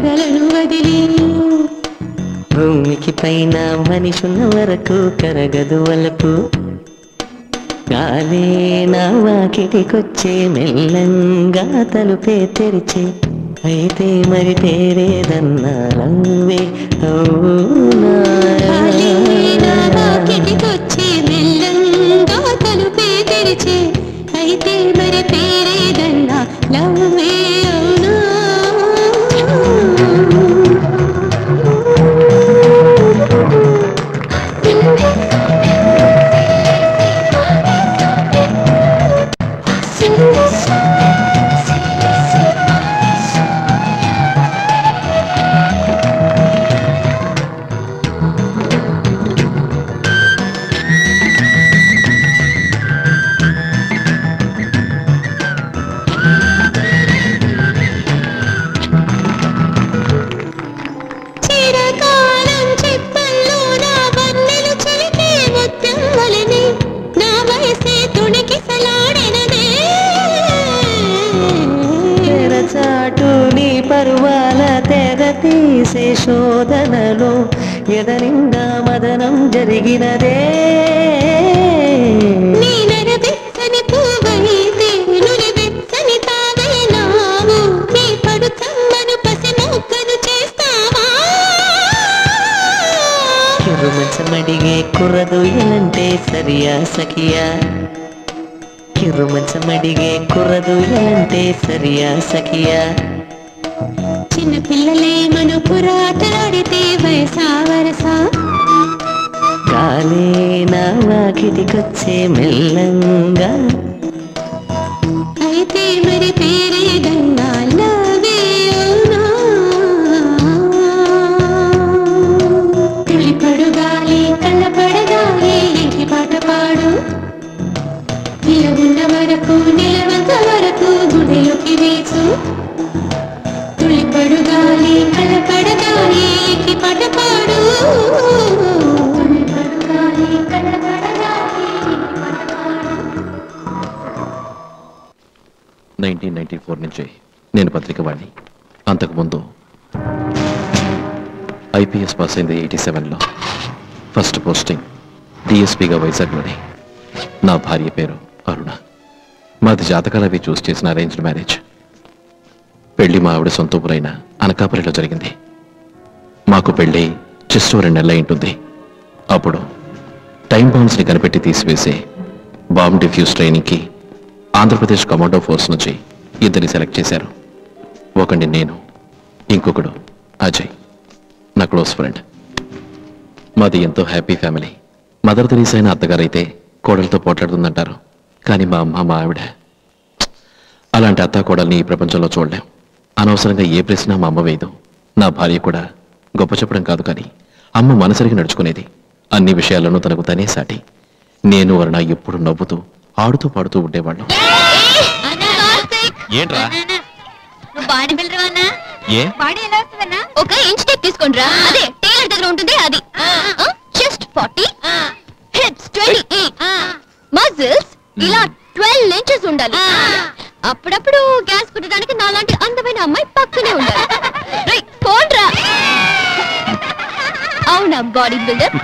కదలను వదిలి. భూమికి పైన మనిషున్న వరకు కరగదు వలపు. గాలే నా వాకిటికొచ్చే మెల్లంగా తలుపే తెరిచే. అయితే మరి పేరేదన్నా లవ్వే అవునా డిఎస్పీగా నా భార్య పేరు అరుణ. మాది జాతకాలు అవి చూసి చేసిన అరేంజ్డ్ మ్యారేజ్ పెళ్ళి మా ఆవిడ సొంత ఊరైన అనకాపల్లిలో జరిగింది. మాకు పెళ్ళి జస్ట్ రెండు నెలలు ఉంటుంది. అప్పుడు టైం బాంబ్స్ని కనిపెట్టి తీసివేసే బాంబ్ డిఫ్యూజ్ ట్రైనింగ్కి ఆంధ్రప్రదేశ్ కమాండో ఫోర్స్ నుంచి ఇద్దరిని సెలెక్ట్ చేశారు. ఒకటి నేను ఇంకొకడు అజయ్ నా క్లోజ్ ఫ్రెండ్. మాది ఎంతో హ్యాపీ ఫ్యామిలీ. మదర్ తెరీసా అయిన అత్తగారైతే కోడలతో పోట్లాడుతుందంటారు. కానీ మా అమ్మ మా ఆవిడ అలాంటి అత్త కోడల్ని ఈ ప్రపంచంలో చూడలేం. అనవసరంగా ఏ ప్రశ్న మా అమ్మ వేయదు. నా భార్య కూడా గొప్ప చెప్పడం కాదు కానీ అమ్మ మనసరిగి నడుచుకునేది. అన్ని విషయాల్లోనూ తనకు తనే సాటి. నేను వరణ ఎప్పుడు నవ్వుతూ ఆడుతూ పాడుతూ ఉండేవాళ్ళం. ఏంట్రా? నువ్వు బాడీ బిల్డర్ అన్నా ఏ? బాడీ ఎలా వస్తుందన్నా? ఒక ఇంచ్ టేక్ తీసుకోండి రా అదే టైలర్ దగ్గర ఉంటుంది అది. Chest forty hips twenty muscles ఇలా ట్వెల్వ్ ఇంచెస్ ఉండాలి. అప్పుడప్పుడు గ్యాస్ కుట్టడానికి నాలాంటి అందమైన అమ్మాయి పక్కనే ఉండాలి. పోండ్రా అవునా బాడీ బిల్డర్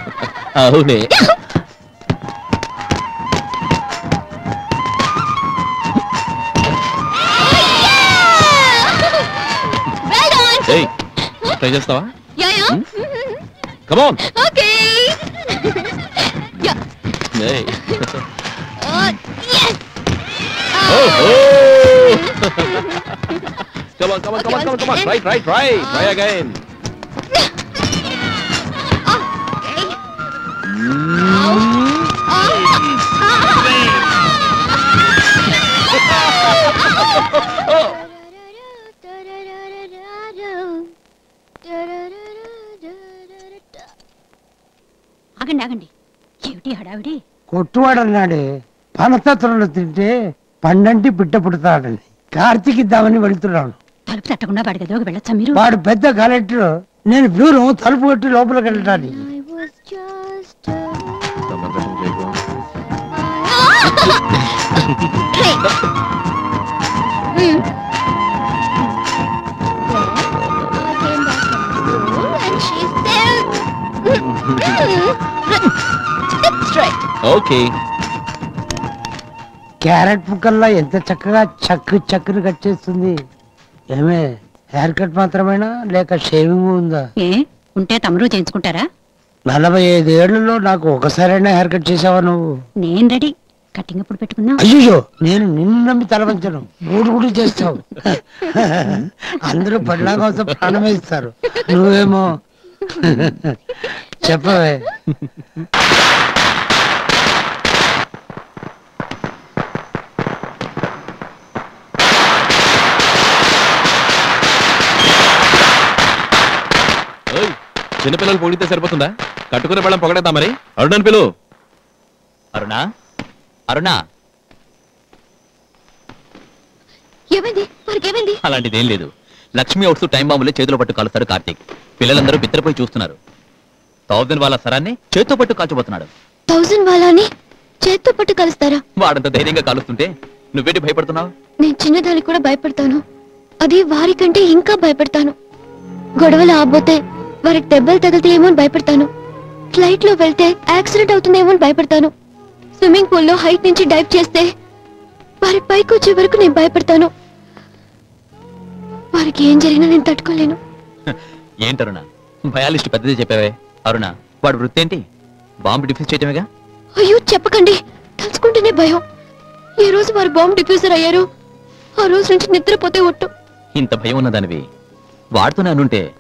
అవునే. ట్రై చేస్తావా? Come on. Okay. yeah. Nee. Uh, yes. Oh, oh. come on, come on, okay, come on, come on, come on. Dạ. Try, try, try. Uh. Try again. Dạ. Ờ, okay. Mm. Oh. Oh. ఆగండి ఆగండి. ఏమిటి హడావిడి? కొట్టువాడు అన్నాడే పనసత్రంలో తింటే పండంటి పిట్ట పుడతాడని. కార్తీక్ ఇద్దామని వెళ్తున్నాను తలుపు తట్టకుండా వాడి గదిలోకి వెళ్ళొచ్చా మీరు? వాడు పెద్ద కలెక్టర్ నేను బ్యూరో తలుపు కొట్టి లోపలికి వెళ్ళడానికి ఓకే. క్యారెట్ ముక్కల్లా ఎంత చక్కగా చక్కు చక్కుని కట్ చేస్తుంది. ఏమే హెయిర్ కట్ మాత్రమేనా లేక షేవింగ్ ఉందా? ఏ ఉంటే తమరు చేయించుకుంటారా? నలభై ఐదు ఏళ్ళలో నాకు ఒకసారైనా హెయిర్ కట్ చేసావా నువ్వు? నేను రెడీ. కటింగ్ ఎప్పుడు పెట్టుకుందాం? అయ్యో నేను నిన్ను నమ్మి తలవంచను మూడు గుడి చేస్తావు. అందరూ పడ్లా కోసం ప్రాణం వేస్తారు. నువ్వేమో చెప్పవే. చిన్నపిల్లలు పొగిడితే సరిపోతుందా? కట్టుకునే వాళ్ళని పొగడేద్దాం మరి. అరుణని పిలు. అరుణ? అరుణ? ఏమైంది? అలాంటిదేం లేదు. లక్ష్మి అవుట్స్ టైం బాంబులే చేతిలో పట్టు కాలుస్తాడు కార్తీక్. పిల్లలందరూ బిత్తరపోయి చూస్తున్నారు. థౌజండ్ వాళ్ళ సరాన్ని చేత్తో పట్టు కాల్చబోతున్నాడు. థౌజండ్ వాళ్ళని చేత్తో పట్టు కలుస్తారా? వాడంత ధైర్యంగా కాలుస్తుంటే నువ్వేంటి భయపడుతున్నావు? నేను చిన్నదానికి కూడా భయపడతాను. అది వారికంటే ఇంకా భయపడతాను. గొడవలు ఆబోతే వారికి దెబ్బలు తగిలితేమో అని భయపడతాను. ఫ్లైట్లో వెళ్తే యాక్సిడెంట్ అవుతుందేమో అని భయపడతాను. స్విమ్మింగ్ పూల్లో హైట్ నుంచి డైవ్ చేస్తే వారి పైకి వచ్చే వరకు నేను భయపడతాను. వారికి ఏం జరిగినా నేను తట్టుకోలేను. ఏంటి అరుణ? భయాలిస్ట్ పెద్దదే చెప్పావే. అరుణ వాడు వృత్తి ఏంటి? బాంబు డిఫ్యూజ్ చేయటమేగా? అయ్యో చెప్పకండి. తలుచుకుంటేనే భయం. ఏ రోజు వారు బాంబు డిఫ్యూజర్ అయ్యారు ఆ రోజు నుంచి నిద్రపోతే ఒట్టు. ఇంత భయం ఉన్నదానివి. వాడుతూనే అనుంటే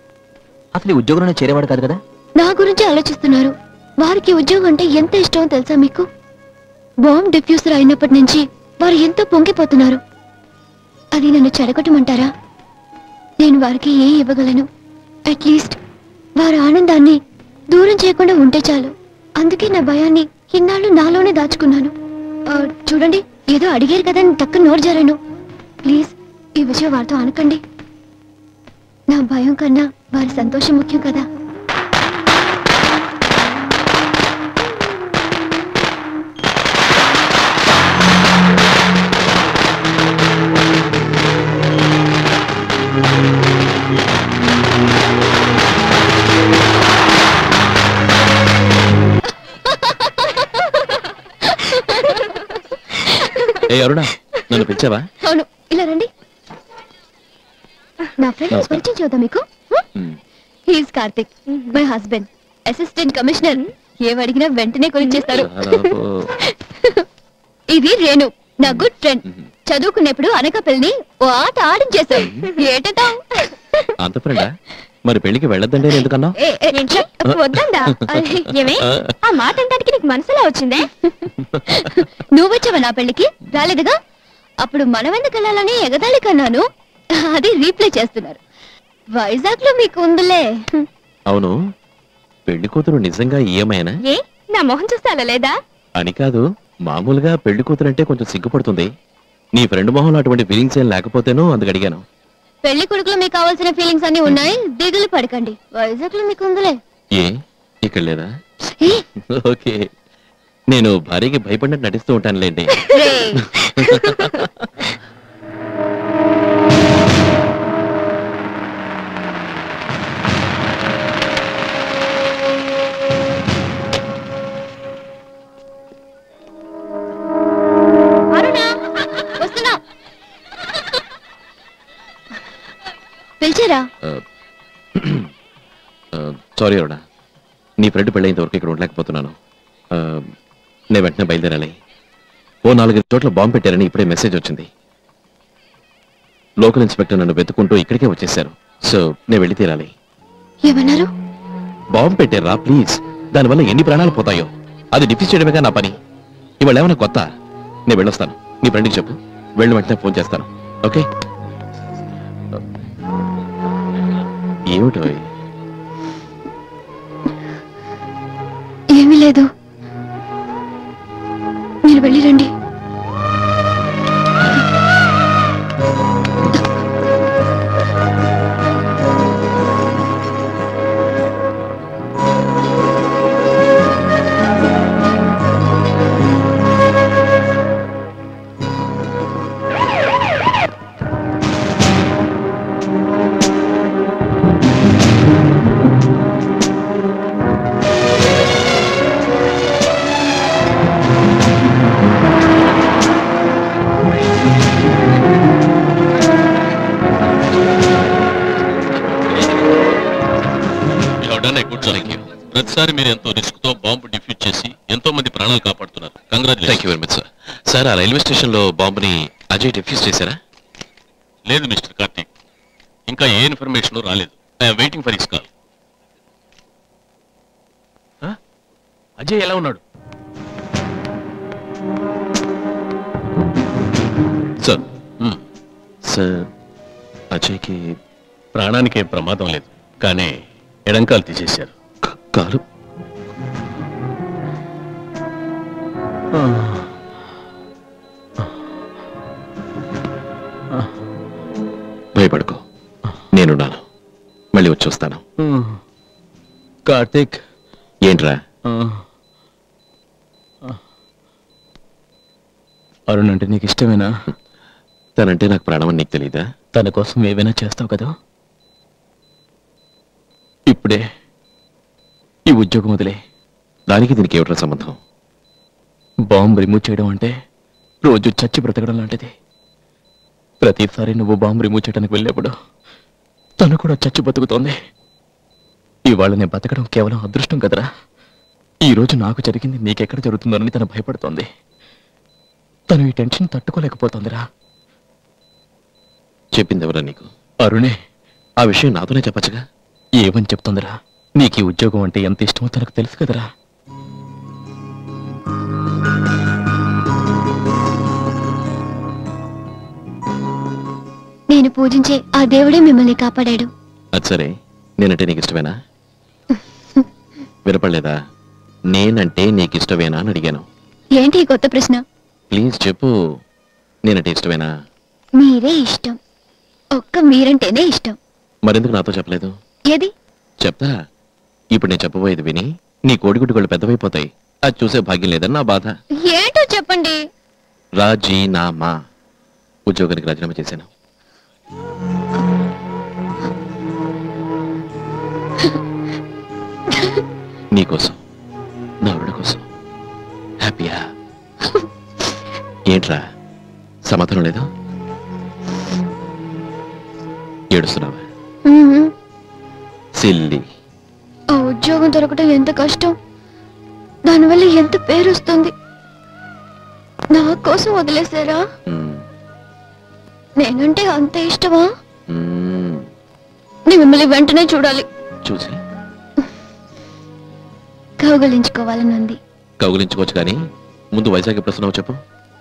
అసలు ఉద్యోగంలో చేరేవాడు కాదు కదా? నా గురించి ఆలోచిస్తున్నారు. వారికి ఉద్యోగం అంటే ఎంత ఇష్టమో తెలుసా మీకు? బాంబ్ డిఫ్యూజర్ అయినప్పటి నుంచి వారు ఎంతో పొంగిపోతున్నారు. అది నన్ను చెడగొట్టమంటారా? నేను వారికి ఏ ఇవ్వగలను? అట్లీస్ట్ వారి ఆనందాన్ని దూరం చేయకుండా ఉంటే చాలు. అందుకే నా భయాన్ని ఇన్నాళ్ళు నాలోనే దాచుకున్నాను. చూడండి ఏదో అడిగారు కదా అని తక్కువ నోరు జారాను. ప్లీజ్ ఈ విషయం వారితో అనకండి. నా భయం కన్నా వారి సంతోషం ముఖ్యం కదా. ఏ అరుణ నన్ను పిలిచావా? అవును. ఇలా రండి. నా ఫ్రెండ్ నమస్కారం. పరిచయం చూద్దాం మీకు. He's Karthik my husband. Assistant commissioner. ఏం అడిగినా వెంటనే కొనిచ్చేస్తారు. ఇది రేణు నా గుడ్ ఫ్రెండ్. చదువుకునేప్పుడు అనకాపల్లిని ఓ ఆట ఆడించేశాం. ఏటటా అంత ఫ్రెండా? మరి పెళ్ళికి వెళ్ళొద్దండి ఎందుకన్నా? వద్దండా? ఏమే? ఆ. మాట అంటానికి నీకు మనసులో వచ్చిందే? నువ్వు వచ్చావా నా పెళ్ళికి రాలేదుగా? అప్పుడు మనమెందుకు వెళ్ళాలని ఎగదాళి కన్నాను? అది రీప్లే చేస్తున్నారు. వైజాగ్లో మీకు ఉందిలే. అవును. పెళ్ళి కూతురు నిజంగా ఈఎంఐనా? ఏ? నా మొహం చూస్తే అలా లేదా? అని కాదు. మామూలుగా పెళ్ళి కూతురు అంటే కొంచెం సిగ్గుపడుతుంది. నీ ఫ్రెండ్ మొహంలో అటువంటి ఫీలింగ్స్ ఏం లేకపోతేనో అందుకు అడిగాను. పెళ్ళి కొడుకులో మీకు కావాల్సిన ఫీలింగ్స్ అన్ని ఉన్నాయి. దిగులు పడకండి. వైజాగ్లో మీకు ఉందిలే. ఏ? ఇక్కడ లేదా? ఏ, ఓకే. నేను భార్యకి భయపడినట్టు నటిస్తూ ఉంటానులేండి. రేయ్. పిలిచారా? సారీ అరుణ. నీ ఫ్రెండ్ పెళ్ళైనంత వరకు ఇక్కడ ఉండలేకపోతున్నాను. నేను వెంటనే బయలుదేరాలి. ఓ నాలుగైదు చోట్ల బాంబు పెట్టారని ఇప్పుడే మెసేజ్ వచ్చింది. లోకల్ ఇన్స్పెక్టర్ నన్ను వెతుకుంటూ ఇక్కడికే వచ్చేసారు సో నేను వెళ్ళి తీరాలి. ఏమన్నారు? బాంబు పెట్టారా ప్లీజ్? దానివల్ల ఎన్ని ప్రాణాలు పోతాయో? అది డిఫీస్ చేయడమేగా నా పని? ఇవాళ ఏమైనా కొత్త? నేను వెళ్ళొస్తాను. నీ ఫ్రెండ్కి చెప్పు. వెళ్ళి వెంటనే ఫోన్ చేస్తాను. ఓకే? ఏమిటో ఏమీ లేదు. మీరు వెళ్ళి రండి. ప్రతిసారి మీరు ఎంతో రిస్క్తో బాంబు డిఫ్యూజ్ చేసి ఎంతో మంది ప్రాణాలు కాపాడుతున్నారు. Thank you very much sir sir ఆ రైల్వే స్టేషన్లో బాంబుని అజయ్ డిఫ్యూజ్ చేశారా? లేదు మిస్టర్ కార్తీక్. ఇంకా ఏ ఇన్ఫర్మేషన్ రాలేదు. I'm waiting for his call Ajay ఎలా ఉన్నాడు? సార్ సార్ అజయ్కి ప్రాణానికి ఏం ప్రమాదం లేదు. కానీ ఎడంకాలు తీసేశారు. కాలు భయపడుకో. నేనున్నాను. మళ్ళీ వచ్చి వస్తాను. కార్తీక్. ఏంట్రా? అరుణ్ అంటే నీకు ఇష్టమేనా? తనంటే నాకు ప్రాణం అని నీకు తెలీదా? తన కోసం ఏవైనా చేస్తావు కదా? ఇప్పుడే ఈ ఉద్యోగం వదిలే. దానికి దీనికి ఏమిట్రా సంబంధం? బాంబు రిమూవ్ చేయడం అంటే రోజు చచ్చి బ్రతకడం లాంటిది. ప్రతిసారి నువ్వు బాంబు రిమూవ్ చేయడానికి వెళ్ళేప్పుడు తను కూడా చచ్చి బతుకుతోంది. ఇవాళ నేను బతకడం కేవలం అదృష్టం కదరా. ఈ రోజు నాకు జరిగింది నీకెక్కడ జరుగుతుందోనని తను భయపడుతోంది. తను ఈ టెన్షన్ తట్టుకోలేకపోతోందిరా. చెప్పింది ఎవరా నీకు? అరుణే ఆ విషయం నాతోనే చెప్పచ్చుగా. ఏమని చెప్తోందిరా? నీకు ఈ ఉద్యోగం అంటే ఎంత ఇష్టమో తనకు తెలుసు కదరా. పూజించే ఆ దేవుడే మిమ్మల్ని కాపాడాడు. అది సరే. నేనంటే నీకు ఇష్టమేనా వినపడలేదా? నేనంటే నీకు ఇష్టమేనా అని అడిగాను. ఏంటి ఈ కొత్త ప్రశ్న? ప్లీజ్ చెప్పు. నేనంటే ఇష్టమేనా? మీరే ఇష్టం. ఒక్క మీరంటేనే ఇష్టం. మరెందుకు నాతో చెప్పలేదు? ఏది? చెప్తా. ఇప్పుడు నేను చెప్పబోయేది విని నీ కోడిగుడ్డు గళ్ళు పెద్దవైపోతాయి. అది చూసే భాగ్యం లేదని నా బాధ. ఏంటో చెప్పండి. రాజీనామా. ఉద్యోగానికి రాజీనామా చేశాను. నీకోసం నా ఆవిడ కోసం. హ్యాపీయా? ఏంట్రా సమాధానం లేదా? ఏడుస్తున్నావా. సిల్లి. ఆ ఉద్యోగం దొరకడం ఎంత కష్టం? దానివల్ల ఎంత పేరు వస్తుంది? నా కోసం వదిలేశారా? నేనంటే అంత ఇష్టమా? మిమ్మల్ని వెంటనే చూడాలి. చూసి? కౌగలించుకోవాలని ఉంది కౌగులించుకోవచ్చు కానీ ముందు వైజాగ్ ఎప్పుడు వస్తున్నావు చెప్పు.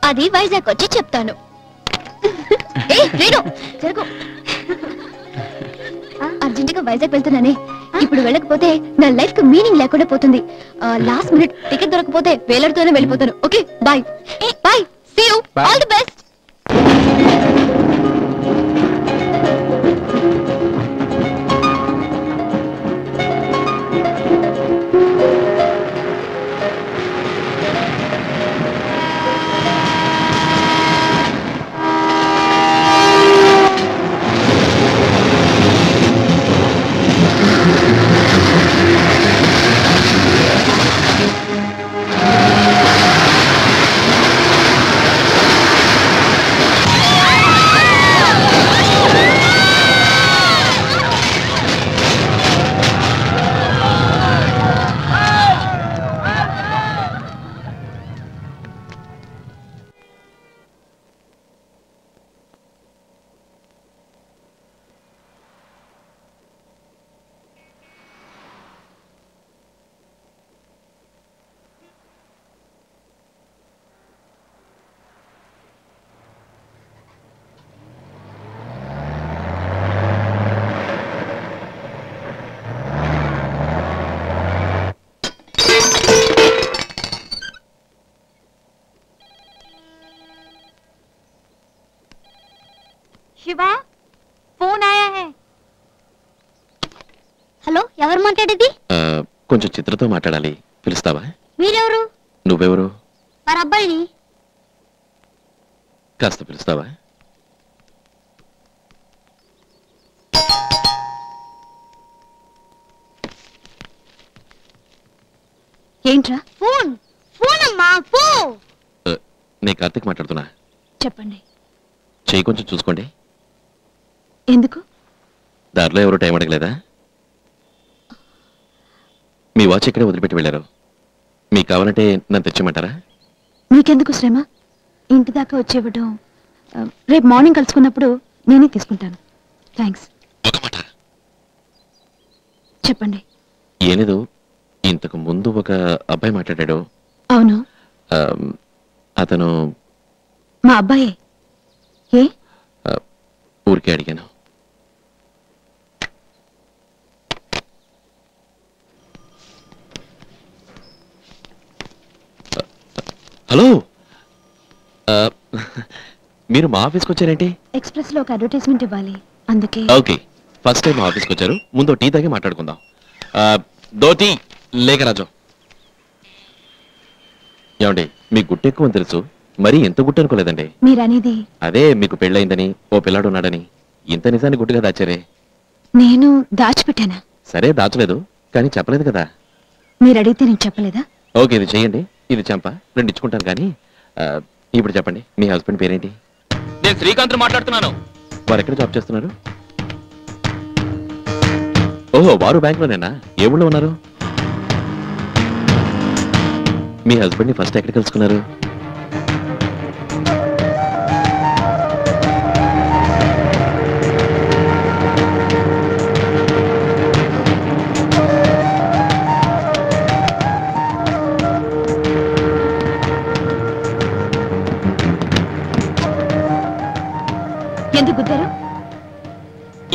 అది వైజాగ్ వచ్చి చెప్తాను. ఏ రేణు జరుగు. అర్జెంట్గా వైజాగ్ వెళ్తున్నానే. ఇప్పుడు వెళ్ళకపోతే నా లైఫ్కి మీనింగ్ లేకుండా పోతుంది. లాస్ట్ మినిట్ టికెట్ దొరకపోతే వేలడితోనే వెళ్ళిపోతాను. Okay bye. Bye. See you all the best Shiva phone ఆయా హే. హలో ఎవరు మాట్లాడేది? కొంచెం చిత్రతో మాట్లాడాలి. పిలుస్తావా? మీరెవరు? నువ్వెవరు? వారి అబ్బాయిని? కాస్త పిలుస్తావా? ఏంట్రా? ఫోన్ ఫోన్ అమ్మా ఫోన్ నేను కార్తీక్ మాట్లాడుతున్నా. చెప్పండి. చెయ్యి కొంచెం చూసుకోండి. ఎందుకు? దారిలో ఎవరు టైం అడగలేదా? మీ వాచ్ ఇక్కడే వదిలిపెట్టి వెళ్ళారు. మీకు కావాలంటే నన్ను తెచ్చిమంటారా మీకెందుకు శ్రమ? ఇంటి దాకా వచ్చేవ్వడం రేపు మార్నింగ్ కలుసుకున్నప్పుడు నేనే తీసుకుంటాను. థ్యాంక్స్ చెప్పండి. ఏలేదు ఇంతకు ముందు ఒక అబ్బాయి మాట్లాడాడు. అవును. అతను మా అబ్బాయే? ఏ? ఊరికే అడిగాను. హలో. మీరు మా ఆఫీస్కి వచ్చారేంటి? ఎక్స్ప్రెస్లో ఒక అడ్వర్టైజ్మెంట్ ఇవ్వాలి. అందుకే. ఓకే. ఫస్ట్ టైం మా ఆఫీస్కి వచ్చారు. ముందు టీ తాగి మాట్లాడుకుందాం. ఆ, టీ లేక రాజు. ఏమండి మీకు గుట్టు ఎక్కువ అని తెలుసు. మరీ ఎంత గుట్టు అనుకోలేదండి. మీరనేది? అదే మీకు పెళ్ళయిందని ఓ పిల్లాడు ఉన్నాడని. ఇంత నిజాన్ని గుట్టుగా దాచారే. నేను దాచిపెట్టానా? సరే దాచలేదు. కానీ చెప్పలేదు కదా. మీరు అడిగితే నేను చెప్పలేదా? ఓకే ఇది చేయండి. ఇది చంప రెండు ఇచ్చుకుంటాను కానీ ఇప్పుడు చెప్పండి మీ హస్బెండ్ పేరేంటి? నేను శ్రీకాంత్ మాట్లాడుతున్నాను. వారు ఎక్కడ జాబ్ చేస్తున్నారు? ఓహో వారు బ్యాంక్లోనేనా? ఏ ఊళ్ళో ఉన్నారు? మీ హస్బెండ్ని ఫస్ట్ ఎక్కడ కలుసుకున్నారు?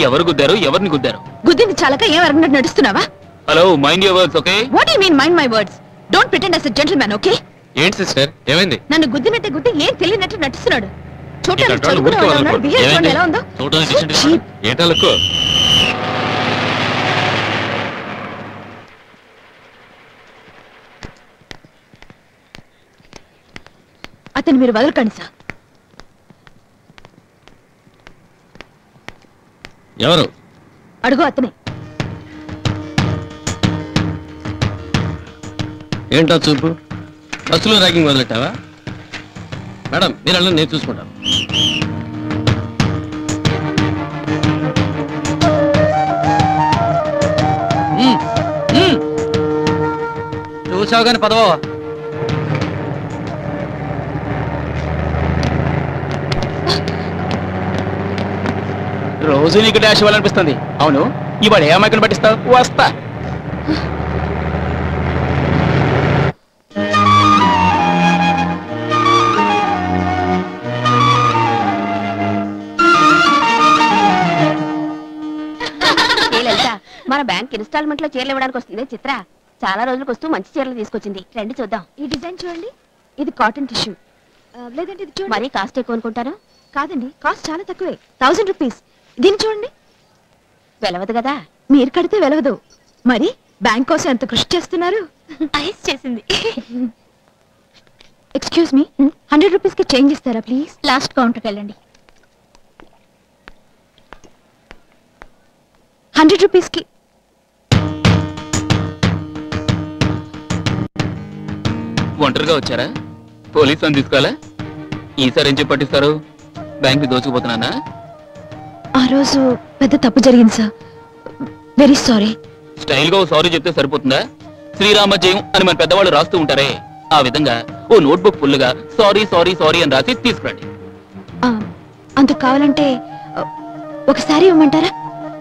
ఎవరు గుద్దారు ఎవరిని గుద్దారు? గుద్దింది చాలక ఏం అరగనట్టు నడుస్తున్నావా? Hello mind your words okay what you mean mind my words don't pretend as gentlemen okay ఏంటి సిస్టర్ ఏమైంది? నన్ను గుద్దినట్టే గుద్ది ఏం తెలియనట్టు నటిస్తున్నాడు. చూడటానికి ఊరికే వాడు ఉన్నాడు చూడండి? ఎలా ఉందో. చూడడానికి So cheap. ఏటాలకు అతను మీరు వదలకండి సార్ ఎవరు? అడుగు అతనే. ఏంటో చూపు? బస్సులో ర్యాగింగ్ మొదలెట్టావా? మేడం మీరు వెళ్ళండి నేను చూసుకుంటాను. చూసావు కానీ పదవో? రోజు నీకు డాష్ ఇవ్వాలనిపిస్తుంది. అవును? ఇవాళ ఏ అమ్మాయిని పట్టిస్తావు? వస్తా. మన బ్యాంక్ ఇన్స్టాల్మెంట్లో చీరలు ఇవ్వడానికి వస్తుంది. చిత్ర చాలా రోజులకు వస్తూ మంచి చీరలు తీసుకొచ్చింది. రండి చూద్దాం. ఈ డిజైన్ చూడండి. ఇది కాటన్ టిష్యూ. లేదంటే ఇది చూడండి. మరీ కాస్ట్ ఎక్కువ అనుకుంటాను కాదండి కాస్ట్ చాలా తక్కువే. Thousand rupees. దీన్ని చూడండి. వెలవదు కదా? మీరు కడితే వెలవదు. మరి బ్యాంక్ కోసం ఎంత కృషి చేస్తున్నారు? ఐస్ చేసింది. ఎక్స్క్యూజ్ మీ హండ్రెడ్ రూపీస్కి చేంజ్ ఇస్తారా ప్లీజ్ లాస్ట్ కౌంటర్కి వెళ్ళండి. హండ్రెడ్ రూపీస్కి. ఒంటరిగా వచ్చారా? పోలీసు అని తీసుకోవాలా? ఈసారి ఏం చెప్పి పట్టిస్తారు బ్యాంక్ దోచుకుపోతున్నానా? ఆ రోజు పెద్ద తప్పు జరిగింది సార్. వెరీ సారీ స్టైల్గా సారీ చెప్తే సరిపోతుందా? శ్రీరామ జయం అని మన పెద్దవాళ్ళు రాస్తూ ఉంటారే. ఆ విధంగా ఓ నోట్బుక్ ఫుల్గా సారీ సారీ సారీ అని రాసి తీసుకురండి. అంత కావాలంటే ఆ, ఒకసారి ఇవ్వమంటారా?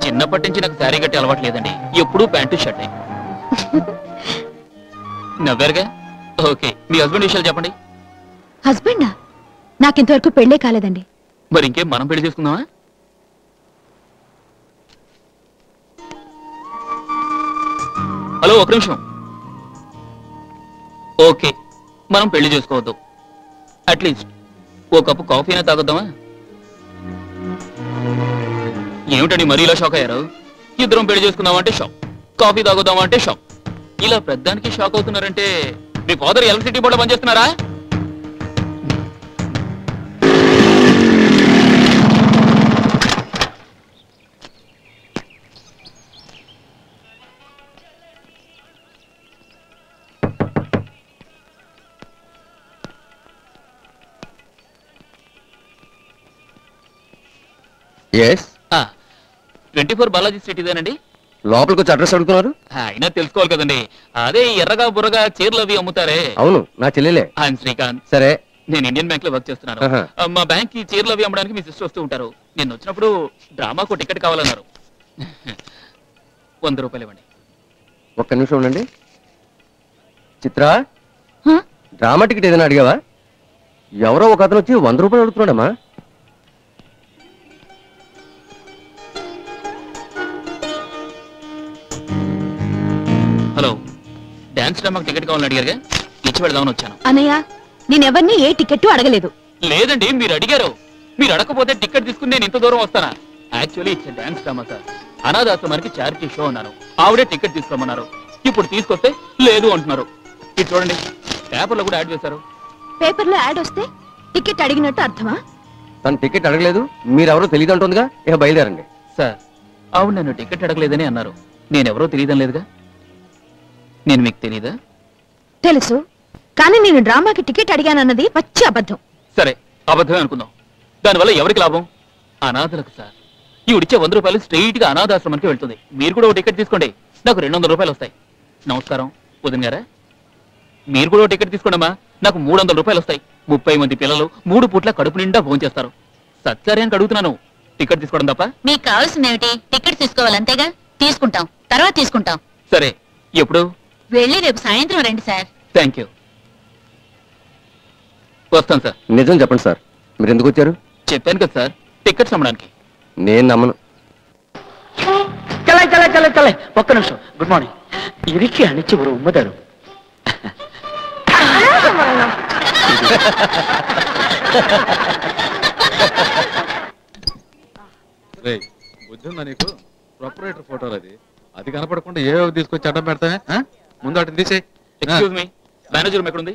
చిన్నప్పటి నుంచి నాకు శారీ కట్టి అలవాటు లేదండి. ఎప్పుడూ ప్యాంటు షర్ట్. నవ్వారుగా? ఓకే మీ హస్బెండ్ విషయాలు చెప్పండి. హస్బెండా? నాకింతవరకు పెళ్ళే కాలేదండి. మరి ఇంకేం మనం పెళ్ళి చేసుకుందామా? హలో ఒక నిమిషం. ఓకే మనం పెళ్ళి చేసుకోవద్దు. అట్లీస్ట్ ఓ కప్పు కాఫీ అయినా తాగుద్దామా? ఏమిటండి మరీ ఇలా షాక్ అయ్యారు? ఇద్దరం పెళ్ళి చేసుకుందామంటే షాక్ కాఫీ తాగుదామంటే షాక్ ఇలా పెద్దానికి షాక్ అవుతున్నారంటే మీ ఫాదర్ ఎలక్ట్రిసిటీ బోర్డులో పనిచేస్తున్నారా? Yes twenty four Balaji street ఇదేనండి? లోపలికి వచ్చి అడ్రస్ అడుగుతున్నారు? అయినా తెలుసుకోవాలి కదండి. అదే ఎర్రగా బుర్రగా చీరలు అవి అమ్ముతారే. అవును నా చెల్లెలే. ఆయన శ్రీకాంత్. సరే. నేను ఇండియన్ బ్యాంక్లో వర్క్ చేస్తున్నాను. మా బ్యాంక్కి చీరలు అవి అమ్మడానికి మీ సిస్టర్ వస్తూ ఉంటారు. నేను వచ్చినప్పుడు డ్రామాకు టికెట్ కావాలన్నారు. వంద రూపాయలు ఇవ్వండి. ఒక్క నిమిషం ఉండండి. చిత్ర డ్రామా టికెట్ ఏదైనా అడిగావా? ఎవరో ఒక అతను వచ్చి వంద రూపాయలు అడుగుతున్నాడమ్మా. హలో. డాన్స్ డ్రామాకు టికెట్ కావాలని అడిగారుగా? ఇచ్చి వెళదామని వచ్చాను. అన్నయ్య నేనెవరిని ఏ టికెట్ అడగలేదు. లేదండి మీరు అడిగారు. మీరు అడగకపోతే టికెట్ తీసుకుని నేను ఇంత దూరం వస్తానా? Actually it's dance drama sir. అనాథాశ్రమానికి charity show అన్నారు. ఆవిడే టికెట్ తీసుకోమన్నారు. ఇప్పుడు తీసుకొస్తే లేదు అంటున్నారు. ఇది చూడండి పేపర్లో కూడా యాడ్ చేశారు. పేపర్లో యాడ్ వస్తే టికెట్ అడిగినట్టు అర్థమా? తను టికెట్ అడగలేదు మీరెవరో తెలియదు అంటుందిగా ఇక బయలుదేరండి. సార్ ఆవిడ నన్ను టికెట్ అడగలేదని అన్నారు. నేనెవరో తెలియడం లేదుగా నేను మీకు తెలియదా తెలుసు. కానీ నేను డ్రామాకి టికెట్ అడిగానన్నది పచ్చి అబద్ధం. సరే అబద్ధమే అనుకుందాం. దానివల్ల ఎవరికి లాభం? అనాథలకు సార్. ఈవిడిచ్చే వంద రూపాయలు స్ట్రైట్గా అనాథాశ్రమానికి వెళ్తుంది. మీరు కూడా ఒక టికెట్ తీసుకోండి. నాకు రెండు వందల రూపాయలు వస్తాయి. నమస్కారం వదిన గారా? మీరు కూడా ఒక టికెట్ తీసుకోండమ్మా. నాకు మూడు వందల రూపాయలు వస్తాయి. ముప్పై మంది పిల్లలు మూడు పూట్ల కడుపు నిండా భోంచేస్తారు సత్కార్యానికి అడుగుతున్నాను. టికెట్ తీసుకోవడం తప్ప? మీకు కావాల్సింది ఏమిటి? టికెట్ తీసుకోవాలి అంతేగా? తీసుకుంటాం. తర్వాత తీసుకుంటాం. సరే ఎప్పుడు? వెళ్ళి రేపు సాయంత్రం రండి సార్. థ్యాంక్ యూ వస్తాను సార్. నిజం చెప్పండి సార్. మీరు ఎందుకు వచ్చారు? చెప్పాను కదా సార్. టికెట్స్ అమ్మడానికి. నేను నమ్మను. చలే చలే చలే చలే. ఒక్క నిమిషం. గుడ్ మార్నింగ్ ఇరికి అణిచి ஒரு ఉమ్మదారు. రే బుద్ధి ఉందా నీకు? ప్రొపరేటర్ ఫోటోలు అది. అది కనపడకుండా ఏవో తీసుకొచ్చి అడ్డం పెడతావే ఆ? ముందు వాటిని తీసేయ్. ఎక్స్క్యూజ్ మీ మేనేజర్ రూమ్ ఎక్కడుంది?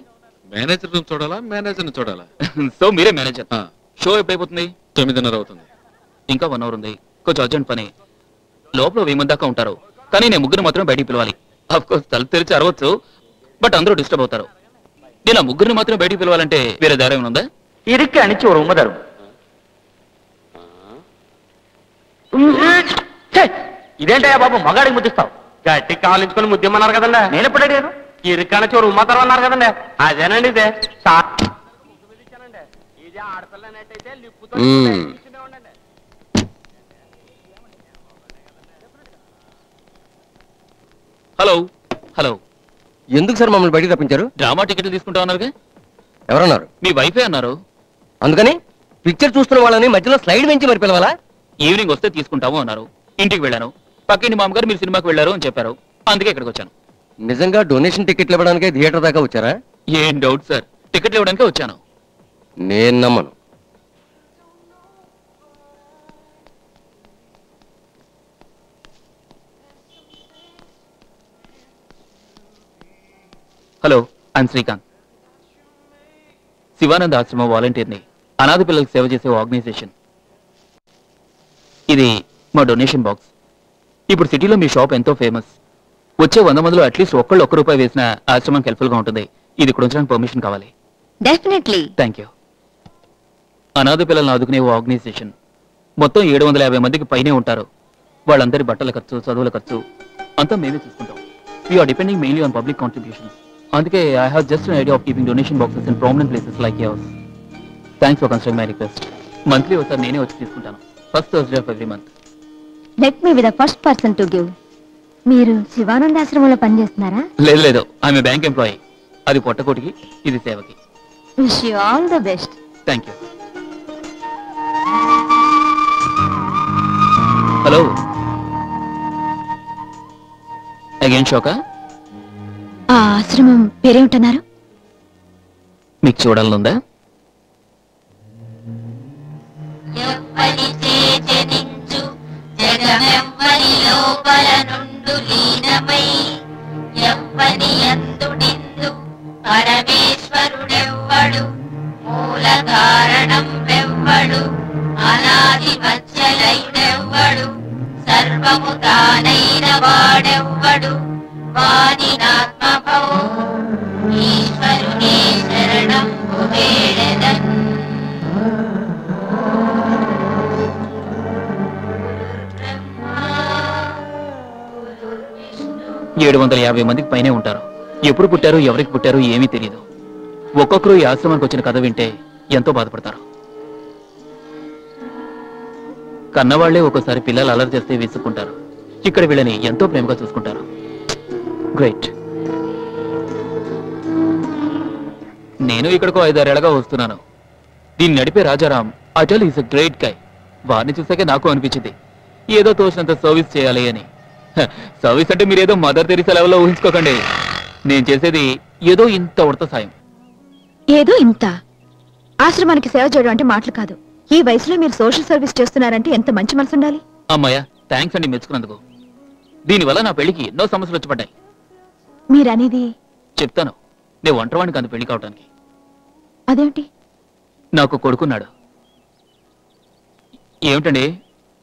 మేనేజర్ రూమ్ చూడాలా? మేనేజర్ చూడాలా? సో మీరే మేనేజర్ షో ఎప్పుడైపోతుంది? తొమ్మిదిన్నర అవుతుంది. ఇంకా వన్ అవర్ ఉంది. కొంచెం అర్జెంట్ పని. లోపల వెయ్యి మంది దాకా ఉంటారు. కానీ నేను ముగ్గురు మాత్రం బయటికి పిలవాలి. కోర్స్ తలుపు తెరిచి అరవచ్చు. బట్ అందరూ డిస్టర్బ్ అవుతారు. నేను ఆ ముగ్గురిని మాత్రం బయటికి పిలవాలంటే వేరే దారి ఏమైనా ఉందా? ఇరికి అణిచి ஒரு ఉమ్మదారు. ఇదేంటయ్యా బాబు? మగాడికి ముద్దిస్తావు. గట్టి కావాలించుకొని ముద్దిమ్మన్నారు కదండి? నేను ఎప్పుడు అడిగాను ఇరుక్కన చోరు ఉమ్మతారు అన్నారు కదండి. అదేనండి ఇదే. సా- హలో. హలో. ఎందుకు సార్ మమ్మల్ని బయటికి తప్పించారు డ్రామా టికెట్లు తీసుకుంటా ఉన్నారుగా? ఎవరన్నారు? మీ వైఫే అన్నారు. అందుకని పిక్చర్ చూస్తున్న వాళ్ళని మధ్యలో స్లైడ్ వెంచి మరి పిలవాలా? ఈవినింగ్ వస్తే తీసుకుంటాము అన్నారు. ఇంటికి వెళ్ళాను. పక్కింటి మామగారు మీరు సినిమాకి వెళ్ళారు అని చెప్పారు. అందుకే ఇక్కడికి వచ్చాను. నిజంగా డొనేషన్ టికెట్లు ఇవ్వడానికే థియేటర్ దాకా వచ్చారా? ఏం డౌట్ సార్. టికెట్లు ఇవ్వడానికే వచ్చాను. నేను నమ్మను. Hello I'm Srikanth. శివానంద ఆశ్రమం వాలంటీర్ని అనాథ పిల్లలకు సేవ చేసే ఆర్గనైజేషన్. ఇది మా డొనేషన్ బాక్స్. ఇప్పుడు సిటీలో మీ షాప్ ఎంతో ఫేమస్. వచ్చే వంద మందిలో అట్లీస్ట్ ఒక్కళ్ళు ఒక్క రూపాయి వేసిన ఆశ్రమానికి హెల్ప్ఫుల్గా ఉంటుంది. ఇది ఇక్కడ ఉంచడానికి పర్మిషన్ కావాలి. డెఫినెట్లీ థ్యాంక్ యూ అనాథ పిల్లలను ఆదుకునే ఓ ఆర్గనైజేషన్ మొత్తం ఏడు వందల యాభై మందికి పైనే ఉంటారు. వాళ్ళందరి బట్టల ఖర్చు చదువుల ఖర్చు అంతా మేమే చూసుకుంటాం. We're depending mainly on public contributions అందుకే I have just idea of keeping donation boxes in prominent places like yours thanks for considering my request monthly ఒకసారి నేనే వచ్చి తీసుకుంటాను. First Thursday of every month let me with first person to give మీరు శివానంద ఆశ్రమంలో పనిచేస్తున్నారా? లేదు లేదు. ఆమె bank employee. అది పొట్టకోటికి ఇది సేవకి. Wish you all the best thank you hello again షోకా ఆ ఆశ్రమం పేరేమిటన్నారు? మీకు చూడాలనుందా? ఎవ్వని అందుడిందు పరమేశ్వరుడెవ్వడు? మూల కారణం వెవ్వడు. అనాది మధ్యలయుడెవ్వడు సర్వము తానైన వాడెవ్వడు? వానినాత్మభౌ ఈశ్వరునే శరణం భువే ఏడు వందల యాభై మందికి పైనే ఉంటారు. ఎప్పుడు పుట్టారు ఎవరికి పుట్టారు ఏమీ తెలియదు ఒక్కొక్కరు ఈ ఆశ్రమానికి వచ్చిన కథ వింటే ఎంతో బాధపడతారు. కన్నవాళ్ళే ఒక్కోసారి పిల్లలు అలరి చేస్తే వేసుకుంటారు ఇక్కడ వీళ్ళని ఎంతో ప్రేమగా చూసుకుంటారు. గ్రేట్ నేను ఇక్కడికో ఐదారేళ్ళగా వస్తున్నాను. దీన్ని నడిపే Rajaram Atal is a great guy. వారిని చూసాకే నాకు అనిపించింది. ఏదో తోచినంత సర్వీస్ చేయాలి అని. సర్వీస్ అంటే మీరేదో మదర్ తెరిసా లెవెల్లో ఊహించుకోకండి. నేను చేసేది ఏదో ఇంత ఉడత సాయం. ఏదో ఇంత? ఆశ్రమానికి సేవ చేయడం అంటే మాటలు కాదు. ఈ వయసులో మీరు సోషల్ సర్వీస్ చేస్తున్నారంటే ఎంత మంచి మనసు ఉండాలి? అమ్మాయ థ్యాంక్స్ అండి మెచ్చుకున్నందుకు. దీనివల్ల నా పెళ్ళికి ఎన్నో సమస్యలు వచ్చి పడ్డాయి మీరనేది? చెప్తాను. నేను ఒంటరివాడిని కాదు పెళ్ళి కావటానికి. అదేమిటి? నాకు కొడుకున్నాడు. ఏమిటండి?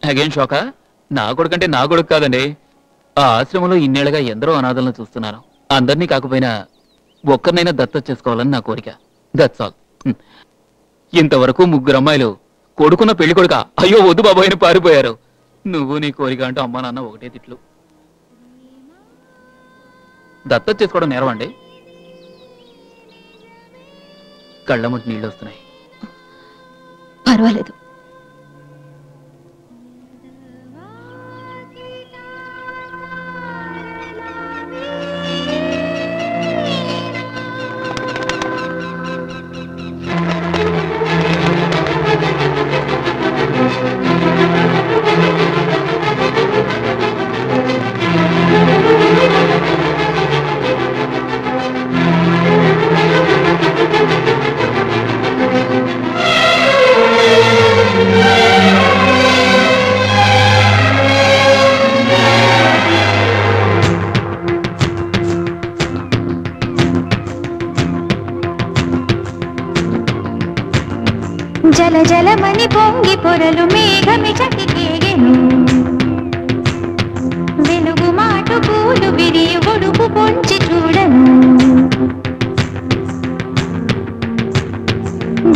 అగైన్ షోకా? నా కొడుకంటే నా కొడుకు కాదండి. ఆ ఆశ్రమంలో ఇన్నేళ్ళుగా ఎందరో అనాథలను చూస్తున్నాను. అందరినీ కాకపోయినా ఒక్కరినైనా దత్త చేసుకోవాలని నా కోరిక. That's all hmm. ఇంతవరకు ముగ్గురు అమ్మాయిలు కొడుకున్న పెళ్ళి కొడుక. అయ్యో వద్దు బాబాయ్ అని పారిపోయారు. నువ్వు నీ కోరిక అంటూ అమ్మా నాన్న ఒకటే తిట్లు. దత్త చేసుకోవడం నేరవండి కళ్ళముట్టి నీళ్ళు వస్తున్నాయి. పర్వాలేదు. పొరలు మేఘమి చటికేగెను వెలుగు మాటు పూలు విరియ ఒడుపు పొంచి చూడను.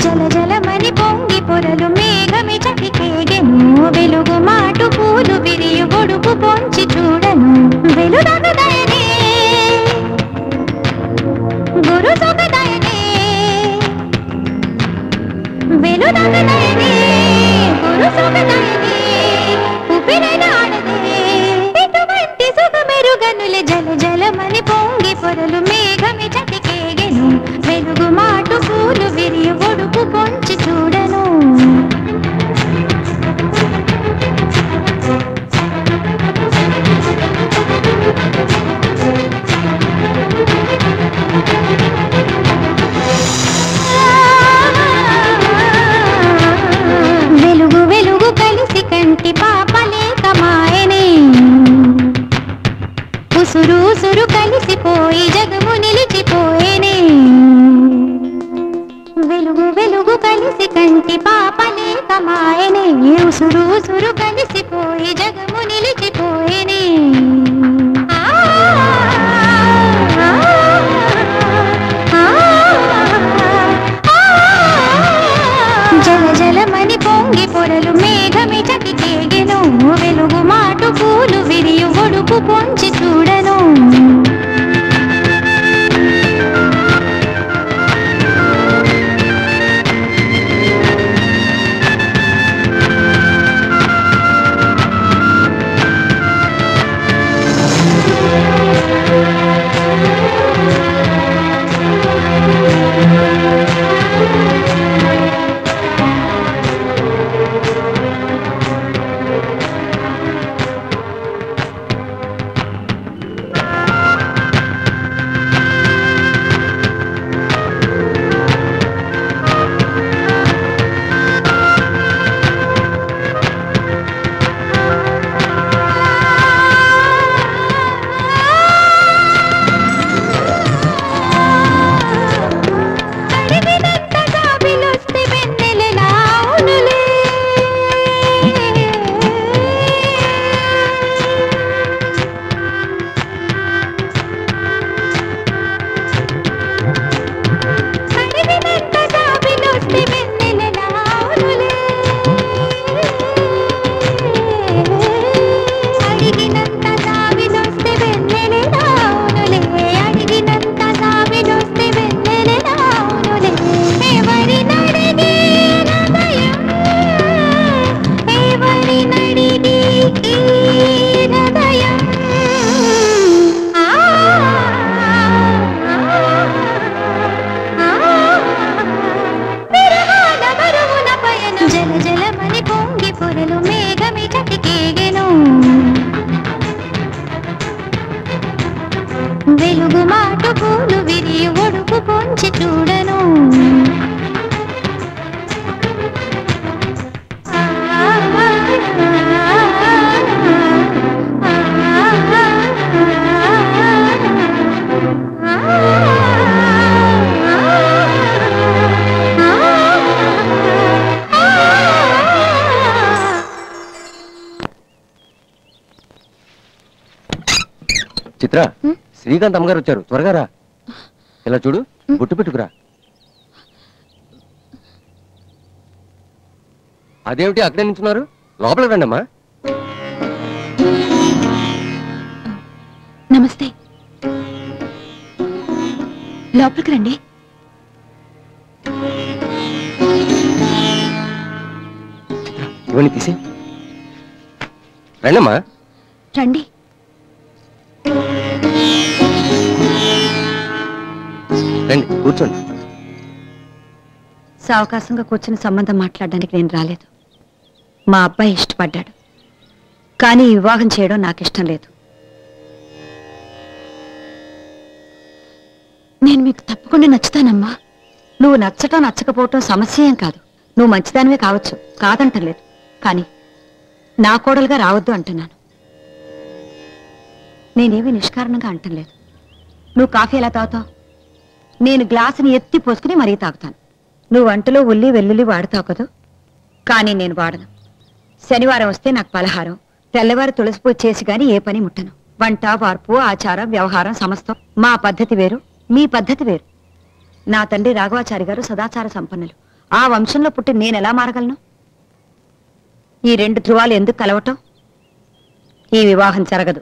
జల జలమని పొంగి పొరలు మేఘమి చటికేగెను వెలుగు మాటు పూలు విరియ ఒడుపు పొంచి చూడను. వెలుదగదయనే గురు సొగదయనే. వెలుదగదయనే గురు సొగదయనే ఊపిరైనాడదే శ్రీకాంత్ అమ్మగారు వచ్చారు. త్వరగా రా. ఇలా చూడు బొట్టు పెట్టుకురా. అదేమిటి అక్కడే నించున్నారు? లోపలికి రండి అమ్మా నమస్తే. లోపలికి రండి. ఇవన్నీ తీసి రండమ్మా. అవకాశంగా కూర్చుని సంబంధం మాట్లాడడానికి నేను రాలేదు. మా అబ్బాయి ఇష్టపడ్డాడు. కానీ వివాహం చేయడం నాకు ఇష్టం లేదు. నేను మీకు తప్పకుండా నచ్చుతానమ్మా. నువ్వు నచ్చటం నచ్చకపోవటం సమస్య ఏం కాదు. నువ్వు మంచిదానివే కావచ్చు కాదంటలేదు కానీ నా కోడలుగా రావద్దు అంటున్నాను. నేనేమి నిష్కారణంగా అంటలేదు నువ్వు కాఫీ ఎలా తాగుతావు? నేను గ్లాసుని ఎత్తి పోసుకుని మరీ తాగుతాను. నువ్వు వంటలో ఉల్లి వెల్లుల్లి వాడతావు కదా? కానీ నేను వాడను. శనివారం వస్తే నాకు పలహారం. తెల్లవారు తులసి పూజ చేసి గాని ఏ పని ముట్టను. వంట వార్పు ఆచారం వ్యవహారం సమస్తం. మా పద్ధతి వేరు మీ పద్ధతి వేరు. నా తండ్రి రాఘవాచారి గారు సదాచార సంపన్నులు. ఆ వంశంలో పుట్టి నేను ఎలా మారగలను? ఈ రెండు ధృవాలు ఎందుకు కలవటం? ఈ వివాహం జరగదు.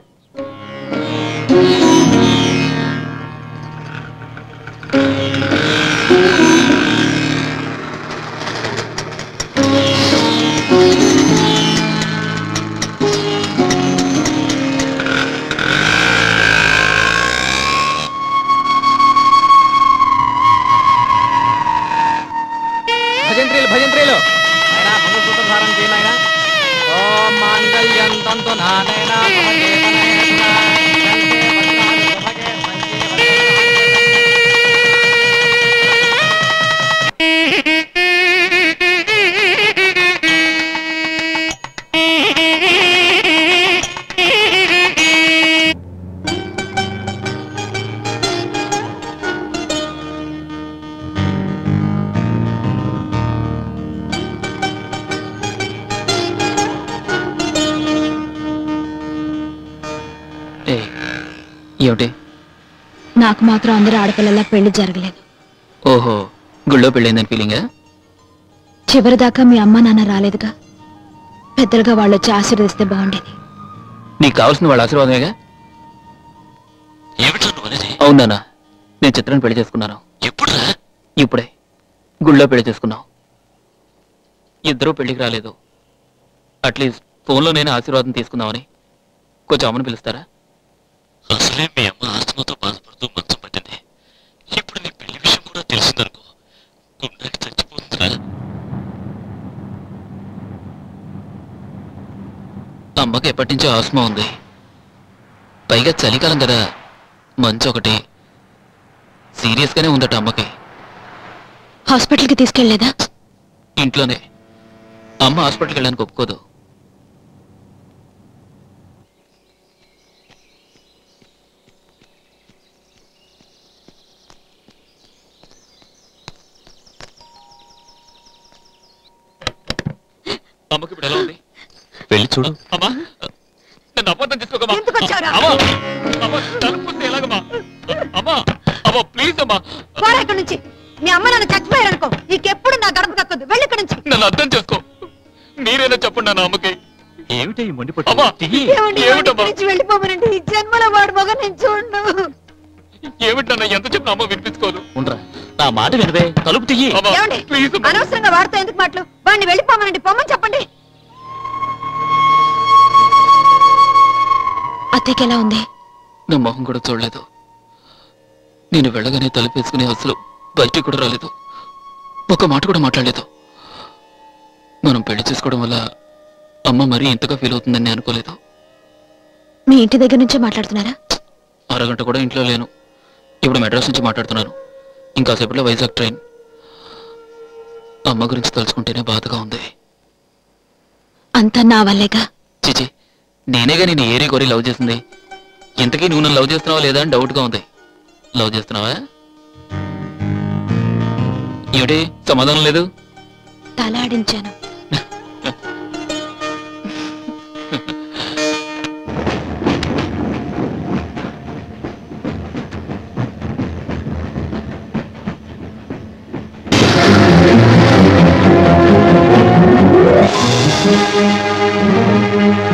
నాకు మాత్రం అందరూ ఆడపిల్లల పెళ్ళి జరగలేదు. ఓహో గుళ్ళో పెళ్ళైందని ఫీలింగా చివరిదాకా మీ అమ్మ నాన్న రాలేదుగా. పెద్దలుగా వాళ్ళు వచ్చి ఆశీర్వదిస్తే బాగుండేది. నీకు కావాల్సిన వాళ్ళ ఆశీర్వాదమేగా? అవునా నేను చిత్రాన్ని పెళ్ళి చేసుకున్నాను. ఎప్పుడు ఇప్పుడే. గుళ్ళో పెళ్ళి చేసుకున్నాం. ఇద్దరూ పెళ్ళికి రాలేదు. అట్లీస్ట్ ఫోన్లో నేను ఆశీర్వాదం తీసుకుందామని. కొంచెం అమ్మని పిలుస్తారా? అసలే మీ అమ్మ ఆస్తమాతో బాధపడుతూ మంచం పట్టింది? ఇప్పుడు నీ పెళ్ళి విషయం కూడా తెలిసిందనుకో గుండెకి చచ్చిపోతుందిరా. అమ్మకి ఎప్పటి నుంచో ఆస్మా ఉంది. పైగా చలికాలం కదా మంచు ఒకటి. సీరియస్గానే ఉందట అమ్మకి. హాస్పిటల్కి తీసుకెళ్ళేదా ఇంట్లోనే. అమ్మ హాస్పిటల్కి వెళ్ళడానికి ఒప్పుకోదు. అమ్మకి ఇప్పుడు ఎలా ఉంది? వెళ్ళి చూడు. అమ్మా నన్ను అబద్ధం చేసుకోకమ్మా. ఎందుకు వచ్చావురా? అమ్మా అమ్మా తలుపుస్తే ఎలాగమ్మా? అమ్మా అమ్మా ప్లీజ్ అమ్మా. పోరా ఇక్కడి నుంచి. మీ అమ్మ నన్ను చచ్చిపోయారనుకో నీకెప్పుడు నా గడప కక్కదు. వెళ్ళి ఇక్కడి నుంచి. నన్ను అర్థం చేసుకో. మీరైనా చెప్పండి నా అమ్మకి? ఏమిటి ఈ మొండి అమ్మా ఏమండి ఏమిటమ్మా? నుంచి వెళ్ళిపోమనండి. ఈ జన్మలో వాడు మగ నేను చూడను. ఏమిటన్నా ఎంత చెప్పిన అమ్మ వినిపించుకోదు. ఉండరా. నా మాట వినవే. తలుపు తీయి. ఏమండి? అనవసరంగా వాడితో ఎందుకు మాటలు? వాడిని వెళ్ళిపోమనండి. పొమ్మని చెప్పండి. అత్తయ్యకి ఎలా ఉంది? నా మొహం కూడా చూడలేదు. నేను వెళ్ళగానే తలుపేసుకుని అసలు బయటికి కూడా రాలేదు. ఒక మాట కూడా మాట్లాడలేదు. మనం పెళ్ళి చేసుకోవడం వల్ల అమ్మ మరీ ఇంతగా ఫీల్ అవుతుందని నేను అనుకోలేదు. మీ ఇంటి దగ్గర నుంచే మాట్లాడుతున్నారా? అరగంట కూడా ఇంట్లో లేను. ఇప్పుడు మెడ్రాస్ నుంచి మాట్లాడుతున్నాను. ఇంకాసేపట్లో వైజాగ్ ట్రైన్. అమ్మ గురించి తలుచుకుంటేనే బాధగా ఉంది. అంతా నా వల్లేగా? చిచి నేనేగా నేను ఏరి కోరి లవ్ చేసింది. ఇంతకీ నువ్వు నన్ను లవ్ చేస్తున్నావా లేదా అని డౌట్గా ఉంది. లవ్ చేస్తున్నావా? ఏమిటి? సమాధానం లేదు? తలాడించాను Música